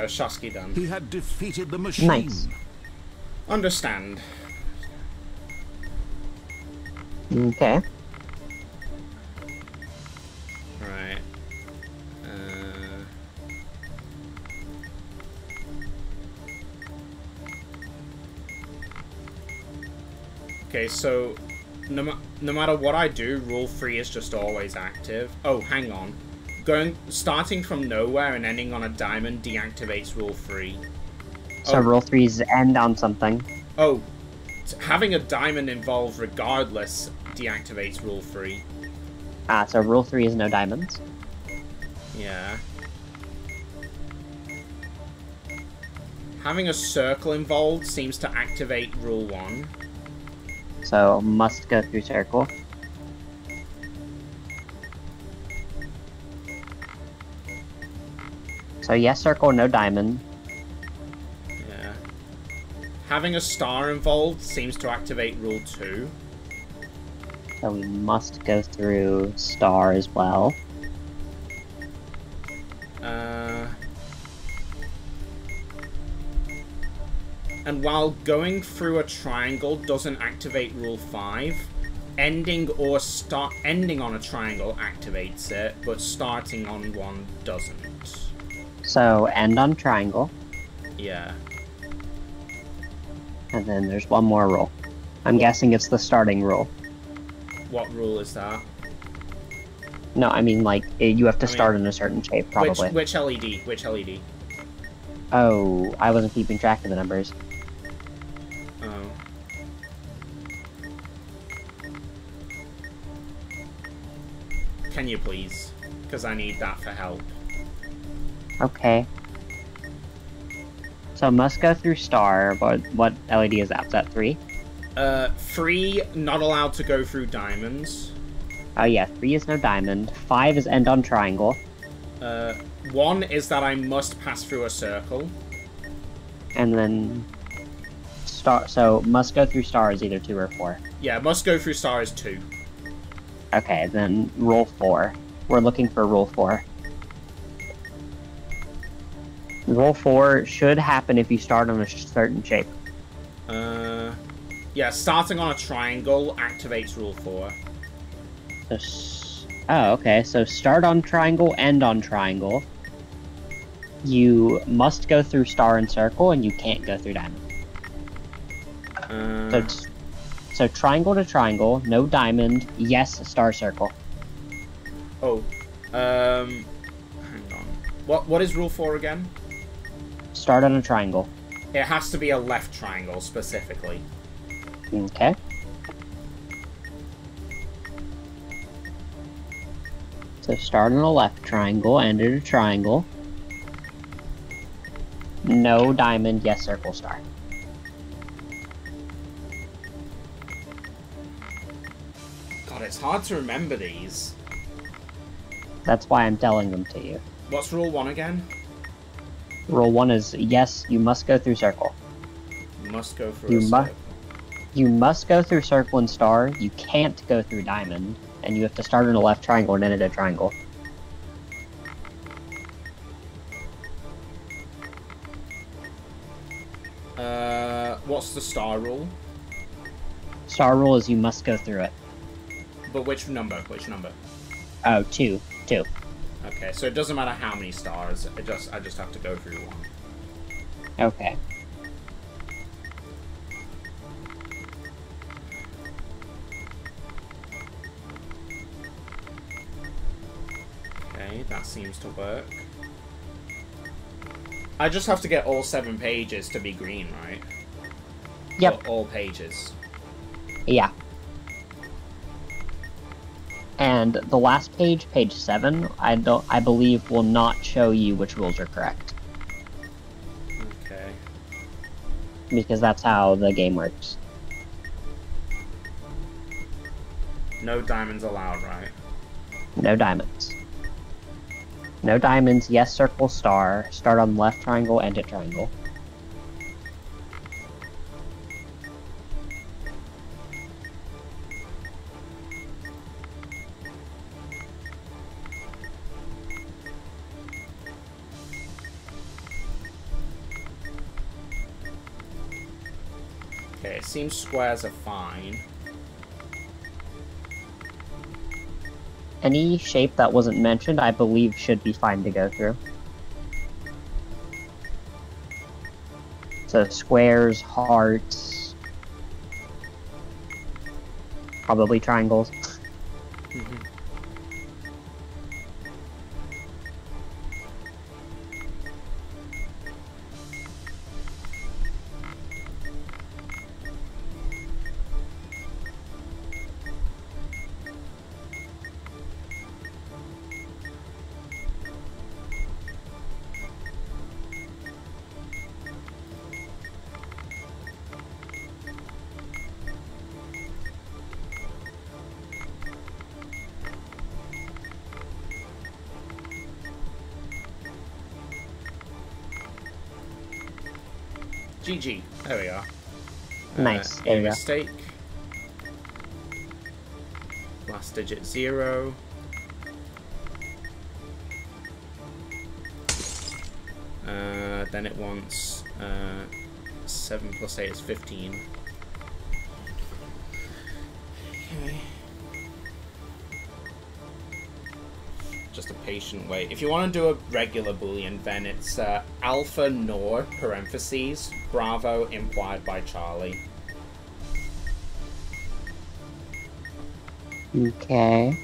Go, Shashki done. He had defeated the machine. Nice. Understand. Okay. Right. Uh... Okay, so no, ma- no matter what I do, rule 3 is just always active. Oh, hang on. Going starting from nowhere and ending on a diamond deactivates rule 3. So Oh. rule threes end on something. Oh, having a diamond involved regardless deactivates rule 3. Ah, so rule three is no diamonds. Yeah. Having a circle involved seems to activate rule 1. So must go through circle. So yes, circle, no diamond. Yeah. Having a star involved seems to activate rule 2. So we must go through star as well. Uh, and while going through a triangle doesn't activate rule 5, ending or start ending on a triangle activates it, but starting on one doesn't. So end on triangle, Yeah. and then there's one more rule. I'm guessing it's the starting rule. What rule is that? No, I mean like eh, you have to I mean- start in a certain shape, probably. Which which LED? Which LED? Oh, I wasn't keeping track of the numbers. Oh. Can you please? Because I need that for help. Okay. So must go through star, but what LED is that? Is that three? Uh, three, not allowed to go through diamonds. Oh yeah, three is no diamond. Five is end on triangle. Uh, one is that I must pass through a circle. And then star so must go through star is either two or four. Yeah, must go through star is two. Okay, then rule four. We're looking for rule four. Rule four should happen if you start on a certain shape. Uh, yeah, starting on a triangle activates rule four. So oh, okay. So start on triangle, end on triangle. You must go through star and circle, and you can't go through diamond. So, Uh, it's- so triangle to triangle, no diamond, yes, star circle. oh, um, hang on. What what is rule four again? Start on a triangle. It has to be a left triangle specifically. Okay. So start on a left triangle, end at a triangle. No diamond, yes, circle, star. God, it's hard to remember these. That's why I'm telling them to you. What's rule one again? Rule one is yes, you must go through circle. You must go through you must. You must go through circle and star. You can't go through diamond, and you have to start in a left triangle and end at a triangle. Uh, what's the star rule? Star rule is you must go through it. But which number? Which number? Oh, two. Two. Okay, so it doesn't matter how many stars. It just I just have to go through one. Okay. Okay, that seems to work. I just have to get all seven pages to be green, right? Yep. Or all pages. Yeah. And the last page, page seven, I don't, I believe, will not show you which rules are correct Okay. because that's how the game works. No diamonds allowed, right? No diamonds. No diamonds. Yes, circle, star. Start on left triangle, end at triangle. Seems squares are fine. Any shape that wasn't mentioned, I believe, should be fine to go through. So squares, hearts, probably triangles. Mistake. Last digit zero. Uh, then it wants uh, 7 plus 8 is 15. Okay. Just a patient wait. If you want to do a regular boolean, then it's uh, alpha nor parentheses bravo implied by Charlie. Okay.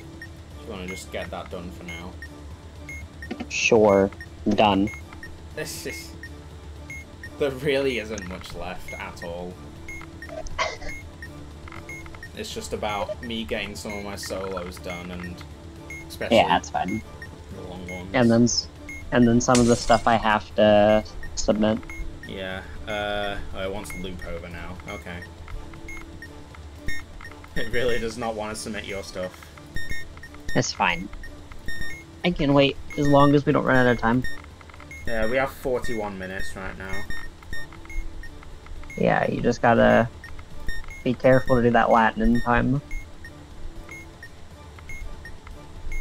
You want to just get that done for now. Sure. Done. This is. There really isn't much left at all. It's just about me getting some of my solos done and especially Yeah, that's fine. the long ones. And then, and then some of the stuff I have to submit. Yeah, uh, oh, it wants Loopover now. Okay. It really does not want to submit your stuff. It's fine. I can wait as long as we don't run out of time. Yeah, we have 41 minutes right now. Yeah, you just gotta be careful to do that Latin in time.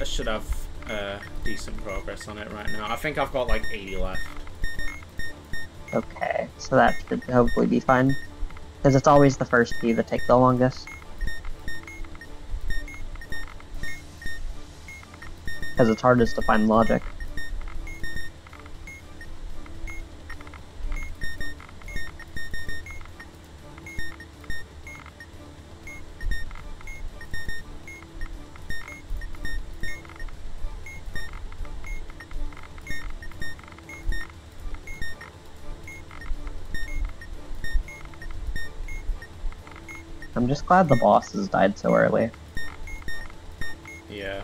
I should have uh, decent progress on it right now. I think I've got like 80 left. Okay, so that should hopefully be fine. Because it's always the first few that take the longest. Because it's hardest to find logic. I'm just glad the bosses died so early. Yeah.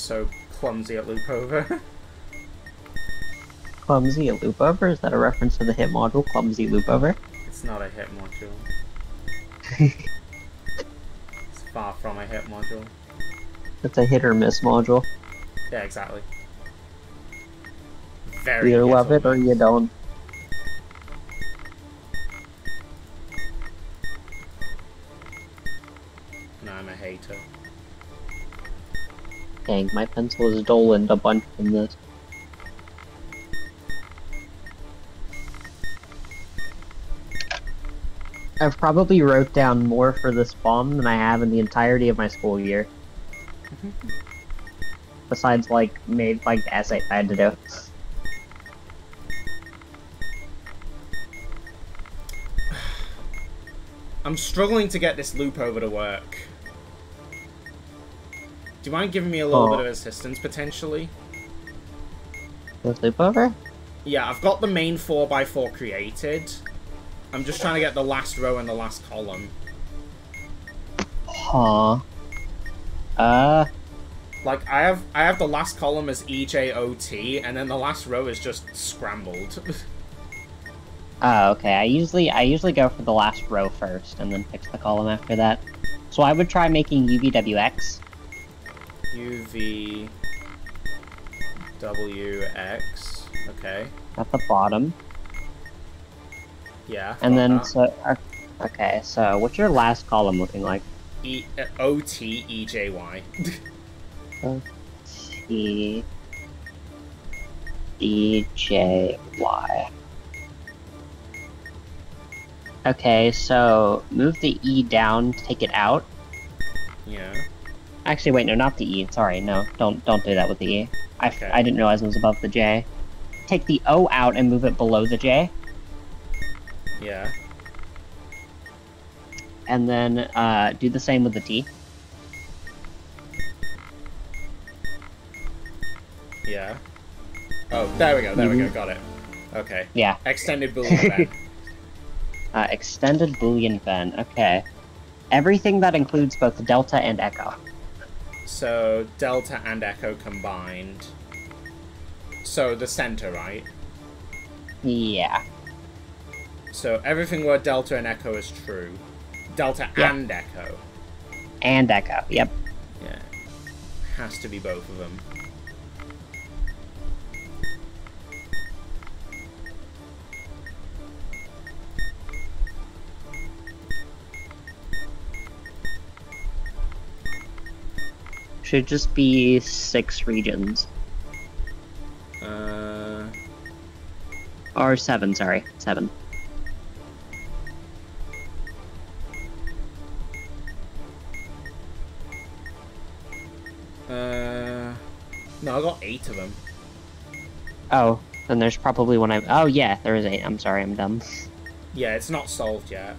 So clumsy at Loopover. Clumsy a Loopover? Is that a reference to the hit module Clumsy Loopover? it's It's not a hit module. it's far from a hit module. It's a hit or miss module. Yeah, exactly. Very You love it or you don't. Dang, my pencil is dulled a bunch from this. I've probably wrote down more for this bomb than I have in the entirety of my school year. Besides, like, made like the essay I had to do. I'm struggling to get this Loopover to work. Do you mind giving me a little Oh. bit of assistance potentially? The Loopover? Yeah, I've got the main 4x4 created. I'm just trying to get the last row and the last column. Huh. Uh, Like I have I have the last column as EJOT and then the last row is just scrambled. oh, okay. I usually I usually go for the last row first and then fix the column after that. So I would try making UVWX. UV WX. Okay. at the bottom, Yeah. and then that. so uh, okay. So what's your last column looking like? E uh, O T E J Y. T E J Y. Okay, so move the E down, take it out. yeah. Actually, wait, no, not the E. Sorry, no, don't don't do that with the E. I, Okay. I didn't realize it was above the J. Take the O out and move it below the J, Yeah. and then uh, do the same with the T. Yeah. Oh, there we go. There we Mm-hmm. go. Got it. Okay. Yeah, Extended boolean then. uh, extended Boolean Venn. Okay, everything that includes both delta and echo. So delta and echo combined. So the center, right? Yeah. So everything where delta and echo is true. Delta Yeah. and echo. And echo. Yep. Yeah. Has to be both of them. Should just be six regions. Uh, Or seven, sorry. Seven. uh, no, I got eight of them. Oh, then there's probably one I. Oh, yeah, there is eight. I'm sorry, I'm dumb. Yeah, it's not solved yet.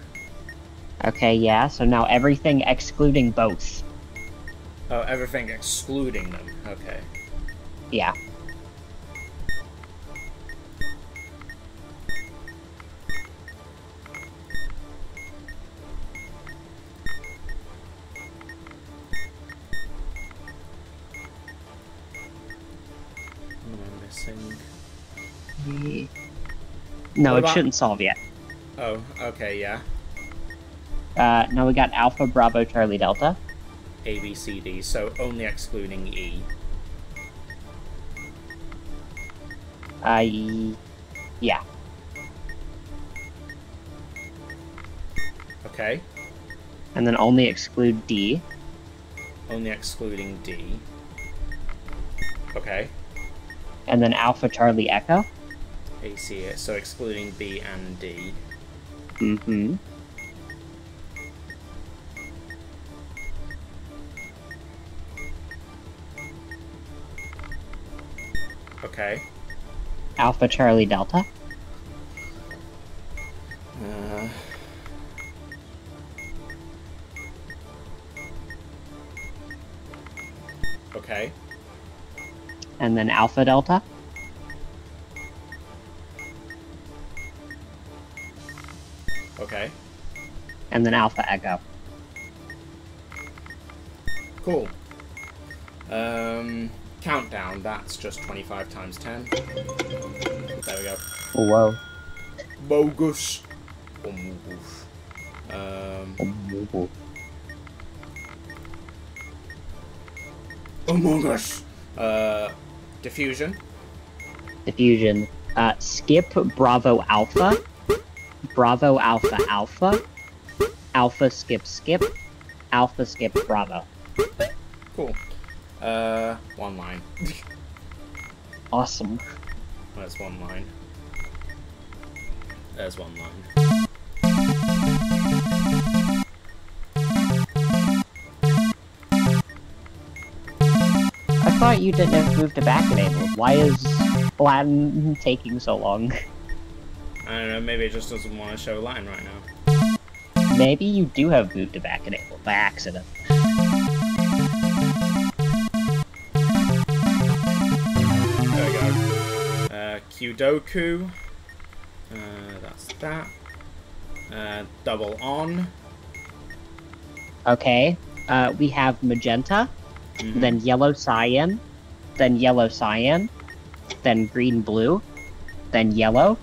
Okay, yeah, so now everything excluding both. Oh, everything excluding them. Okay. Yeah. Missing? No, What it about- shouldn't solve yet. Oh, okay, yeah. Uh, now we got Alpha, Bravo, Charlie, Delta. A, B, C, D. So only excluding E. I. Yeah. Okay. And then only exclude D. Only excluding D. Okay. And then Alpha, Charlie, Echo. A, C, so excluding B and D. Mm Okay. Alpha, Charlie, Delta. Uh, okay. And then Alpha, Delta. Okay. And then Alpha, Echo. Cool. Um, countdown. That's just 25 times 10. There we go. Oh, wow. Bogus. Um, oof. Um, Among Us. Uh, diffusion. Diffusion. Uh, skip Bravo Alpha. Bravo Alpha Alpha. Alpha skip skip. Alpha skip Bravo. Cool. Uh, one line. Awesome. There's one line. There's one line. I thought you didn't have move to back enabled. Why is Latin taking so long? I don't know, maybe it just doesn't want to show a line right now. Maybe you do have move to back enabled by accident. Go. Uh, that's that. Uh, double on. Okay. Uh, we have magenta, Mhm. then yellow cyan, then yellow cyan, then green blue, then yellow,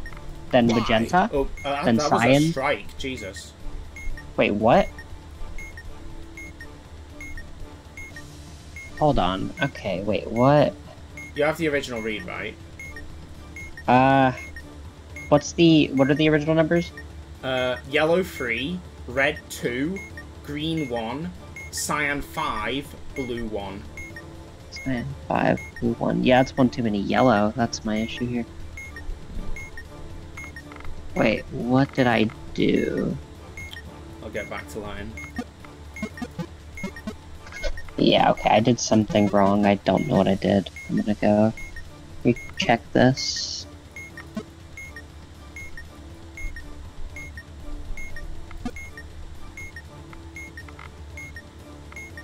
then Why? magenta. Oh, uh, then that was a cyan. strike. Jesus. Wait, what? Hold on. Okay, wait, what? You have the original read, right? Uh, what's the what are the original numbers? Uh, yellow 3, red 2, green 1, cyan 5, blue 1. Cyan five, blue one. Yeah, it's one too many yellow. That's my issue here. Wait, what did I do? I'll get back to line. Yeah, okay, I did something wrong. I don't know what I did. I'm gonna go recheck this.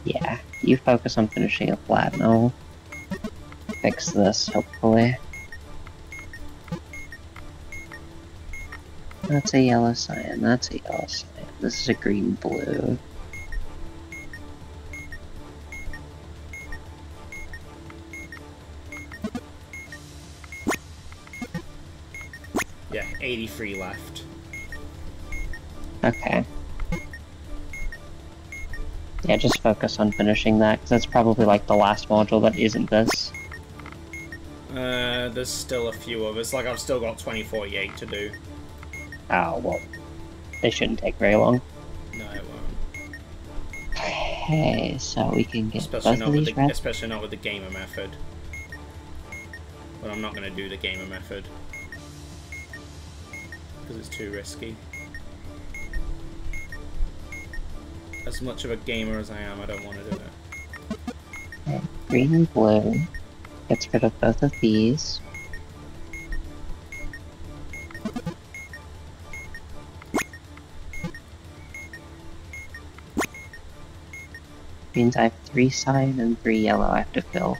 Yeah, you focus on finishing a flat and I'll fix this, hopefully. That's a yellow cyan, that's a yellow cyan. This is a green blue. Yeah, 83 left. Okay. Yeah, just focus on finishing that, because that's probably like the last module that isn't this. Uh, there's still a few of us. Like, I've still got 2048 to do. Oh, well. They shouldn't take very long. No, it won't. Okay, so we can get Especially both not, of with these the, especially not with the gamer method. But I'm not going to do the gamer method. Because it's too risky. As much of a gamer as I am, I don't want to do it. Green and blue. Gets rid of both of these. Means I have three cyan and three yellow I have to fill.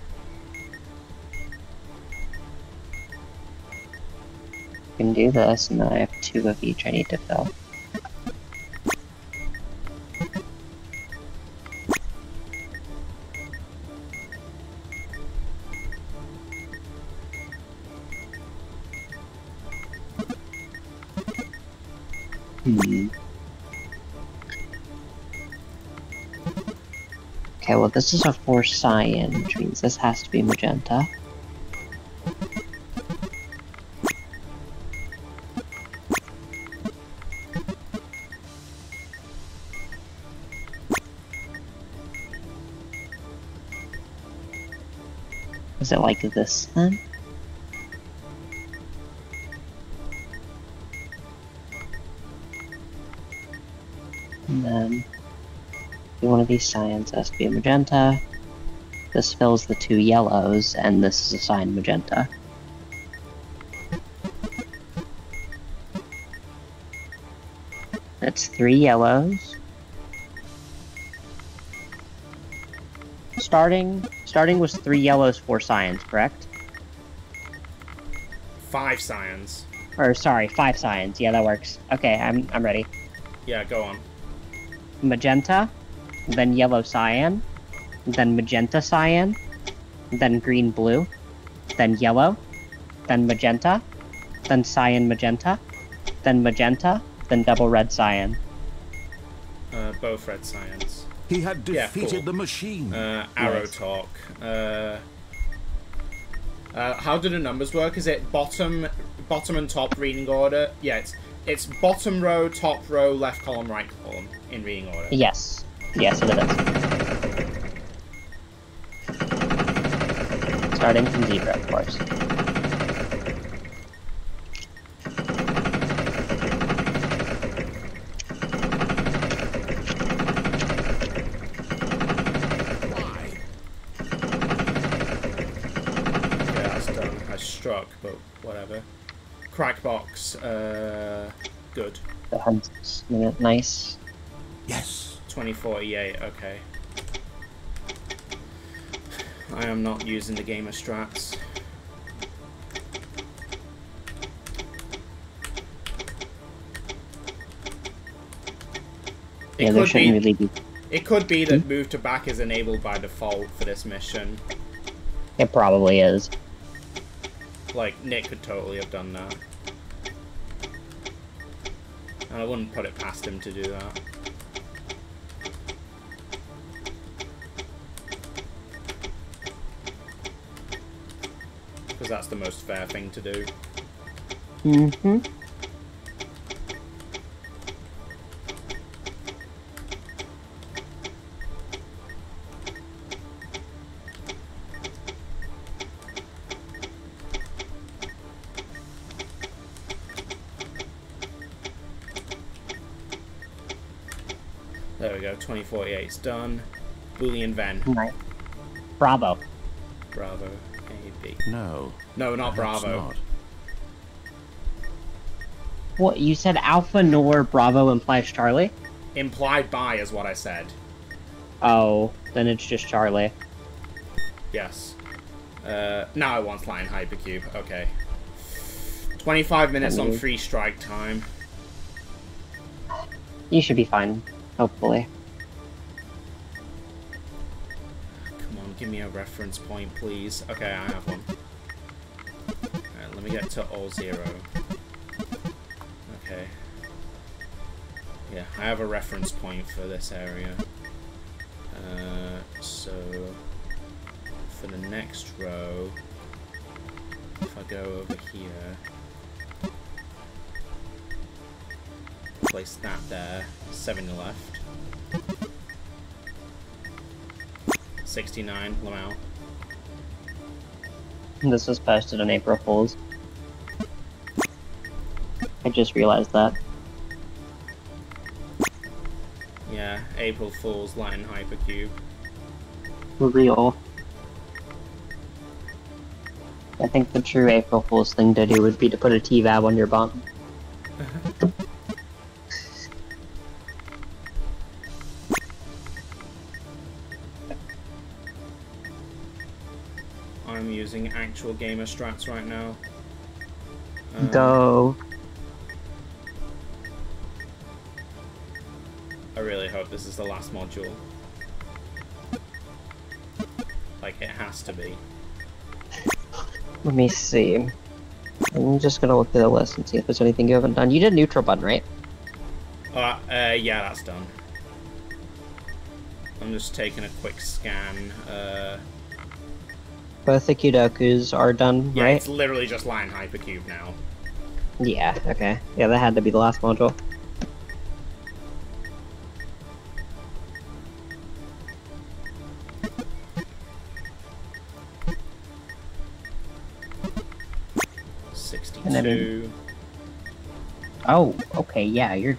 I can do this, and then I have two of each I need to fill. This is a 4 cyan, which means this has to be magenta. Is it like this then? One of these cyans has to be a magenta. This fills the two yellows, and this is a sign magenta. That's three yellows. Starting starting was three yellows, four cyans, correct? Five cyans. Or sorry, five cyans. Yeah, that works. Okay, I'm I'm ready. Yeah, go on. magenta, then yellow cyan, then magenta cyan, then green blue, then yellow, then magenta, then cyan magenta, then magenta, then double red cyan. Uh, both red science. He had Yeah, defeated cool. the machine. Uh, arrow Nice. talk. Uh, uh, how do the numbers work? Is it bottom, bottom and top reading order? Yeah, it's it's bottom row, top row, left column, right column in reading order. Yes. Yes, it is. Starting from zero, of course. Yeah, that's done. I struck, but whatever. Crackbox. Uh, good. The hunt's nice. Yes. 2048. Okay. I am not using the gamer strats. It Yeah, there could shouldn't be. really be. It could be that hmm? move to back is enabled by default for this mission. It probably is. Like Nick could totally have done that, and I wouldn't put it past him to do that. Because that's the most fair thing to do. Mm-hmm. There we go, 2048's done. Boolean Venn. Nice. Bravo. Bravo. A, B. No. No, not Bravo. not. What you said? Alpha nor Bravo implies Charlie. Implied by is what I said. Oh, then it's just Charlie. Yes. Uh, now I want Flying Hypercube. Okay. 25 minutes on free strike time. You should be fine. Hopefully. Give me a reference point, please. Okay, I have one. Alright, let me get to all zero. Okay. Yeah, I have a reference point for this area. Uh, so, for the next row, if I go over here, place that there, 7 left. 69, Lamau. This was posted on April Fools. I just realized that. Yeah, April Fool's Latin Hypercube. Real. I think the true April Fool's thing to do would be to put a T-Vab on your button. actual gamer strats right now. Um. I really hope this is the last module. Like, it has to be. Let me see. I'm just gonna look through the list and see if there's anything you haven't done. You did neutral button, right? Uh, uh, yeah, that's done. I'm just taking a quick scan. Uh, Both the Kyudokus are done, yeah, right? it's literally just Lion Hypercube now. Yeah, okay. Yeah, that had to be the last module. Then 62. Oh, okay, yeah, you're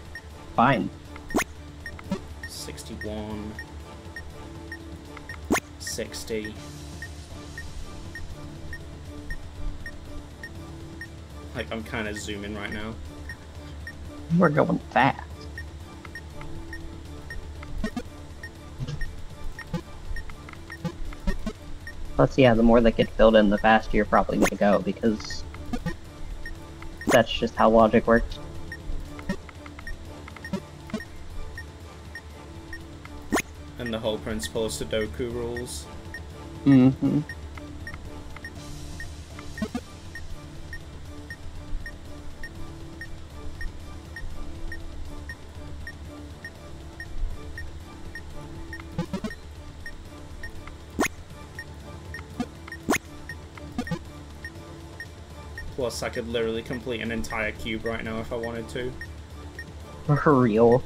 fine. 61 60 like I'm kind of zooming right now We're going fast. Plus, yeah, the more that get filled in, the faster you're probably gonna go, because that's just how logic works. and the whole principle of Sudoku rules Mm-hmm. Plus, I could literally complete an entire cube right now if I wanted to. For real.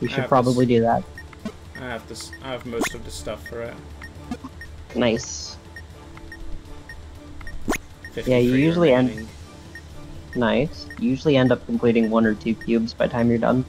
We should probably do that. I have this. I have most of the stuff for it. Nice. Yeah, you usually end- Nice. You usually end up completing one or two cubes by the time you're done.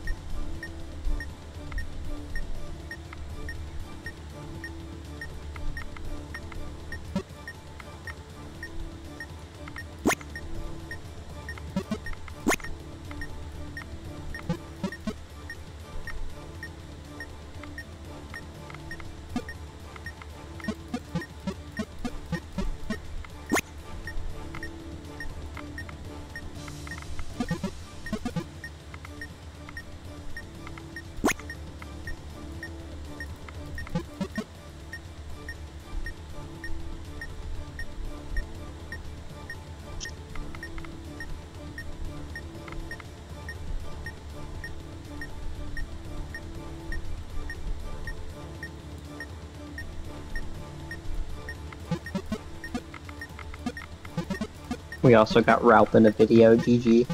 We also got Ralph in a video, GG.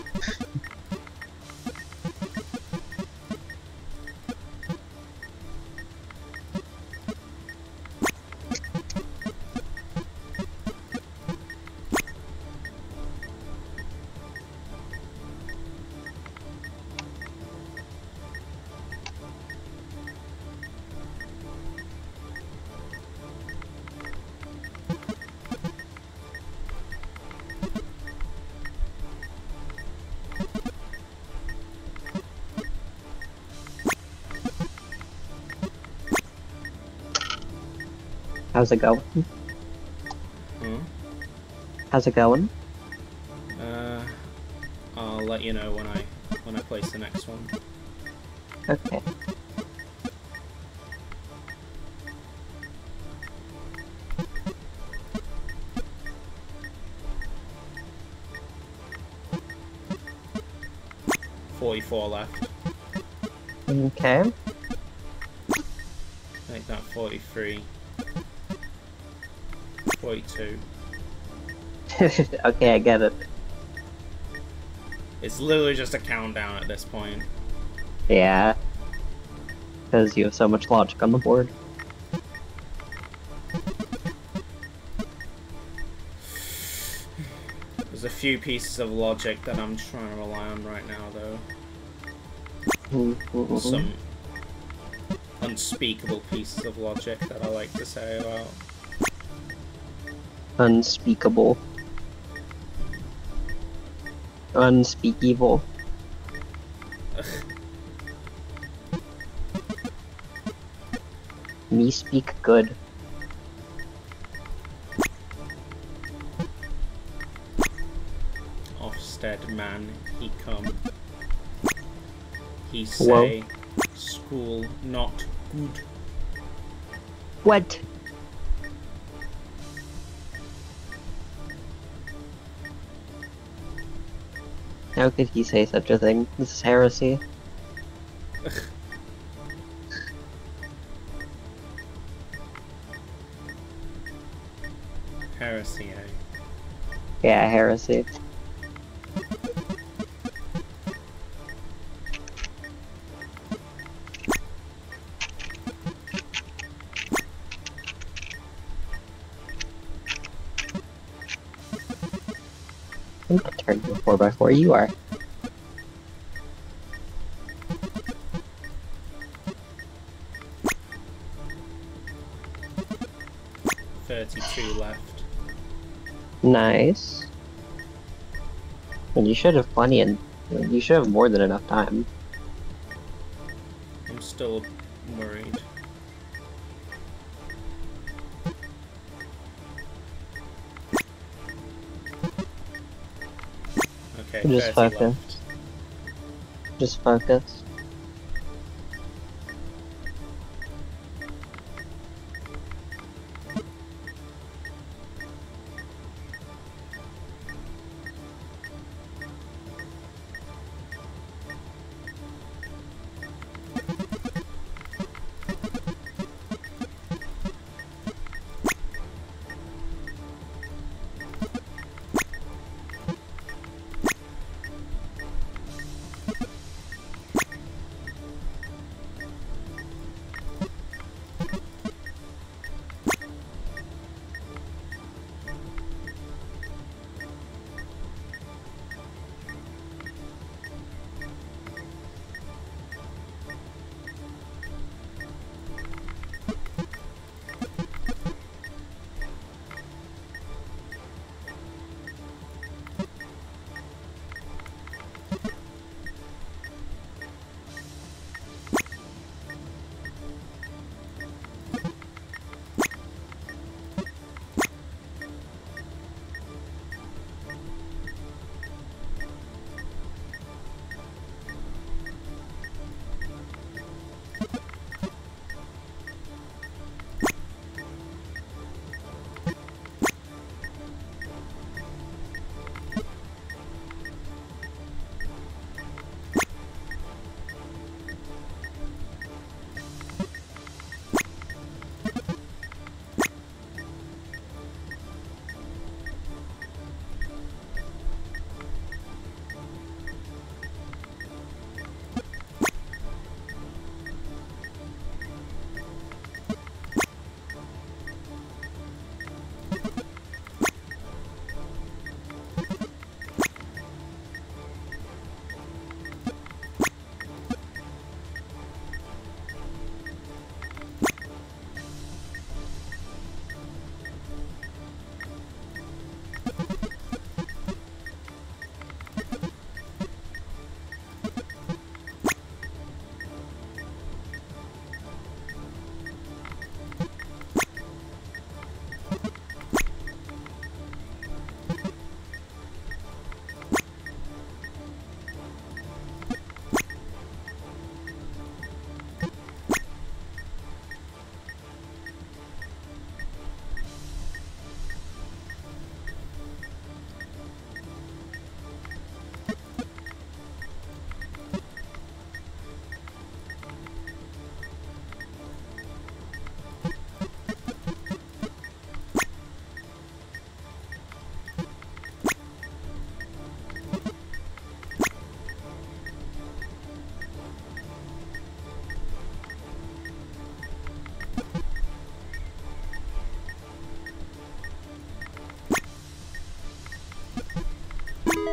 How's it going? Hmm? How's it going? Uh, I'll let you know when I when I place the next one. Okay. Forty-four left. Okay. Make that forty-three. Okay, I get it. It's literally just a countdown at this point. Yeah. Because you have so much logic on the board. There's a few pieces of logic that I'm trying to rely on right now, though. Some unspeakable pieces of logic that I like to say about. Unspeakable. Unspeakable. Me speak good. Ofsted man, he come. He Whoa. say, school not good. What? How could he say such a thing? This is heresy. Heresy, eh? Yeah, heresy. 4x4, you are. Thirty-two left. Nice. And you should have plenty and you should have more than enough time. I'm still Just focus. left. Just focus.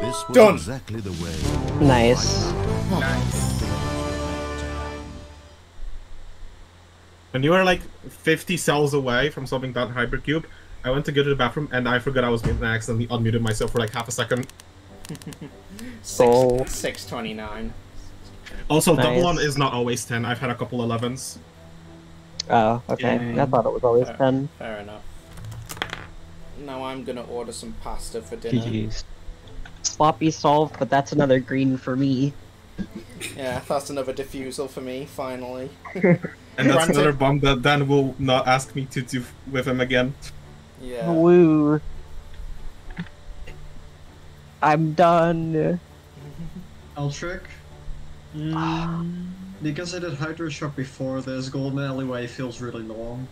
This was Done. exactly the way. Nice. Nice. When you were like 50 cells away from solving that hypercube, I went to go to the bathroom and I forgot I was muted and I accidentally unmuted myself for like half a second. Six oh. six twenty nine. Also, double Nice. one is not always 10. I've had a couple 11s. Oh, ah, okay. Yay. I thought it was always Fair, 10. fair enough. Now I'm gonna order some pasta for dinner. GG's. Sloppy solved, but that's another green for me. Yeah, that's another diffusal for me. Finally. And that's Granted. another bomb that Dan will not ask me to do with him again. Yeah. Woo. I'm done. Altric. Because I did Hydro Shock before, this golden alleyway feels really long.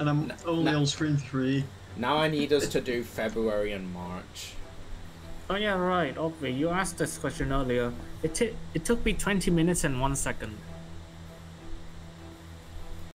And I'm No, only no. on screen 3. Now I need us to do February and March. Oh yeah, right. Okay, you asked this question earlier. It it took me 20 minutes and one second.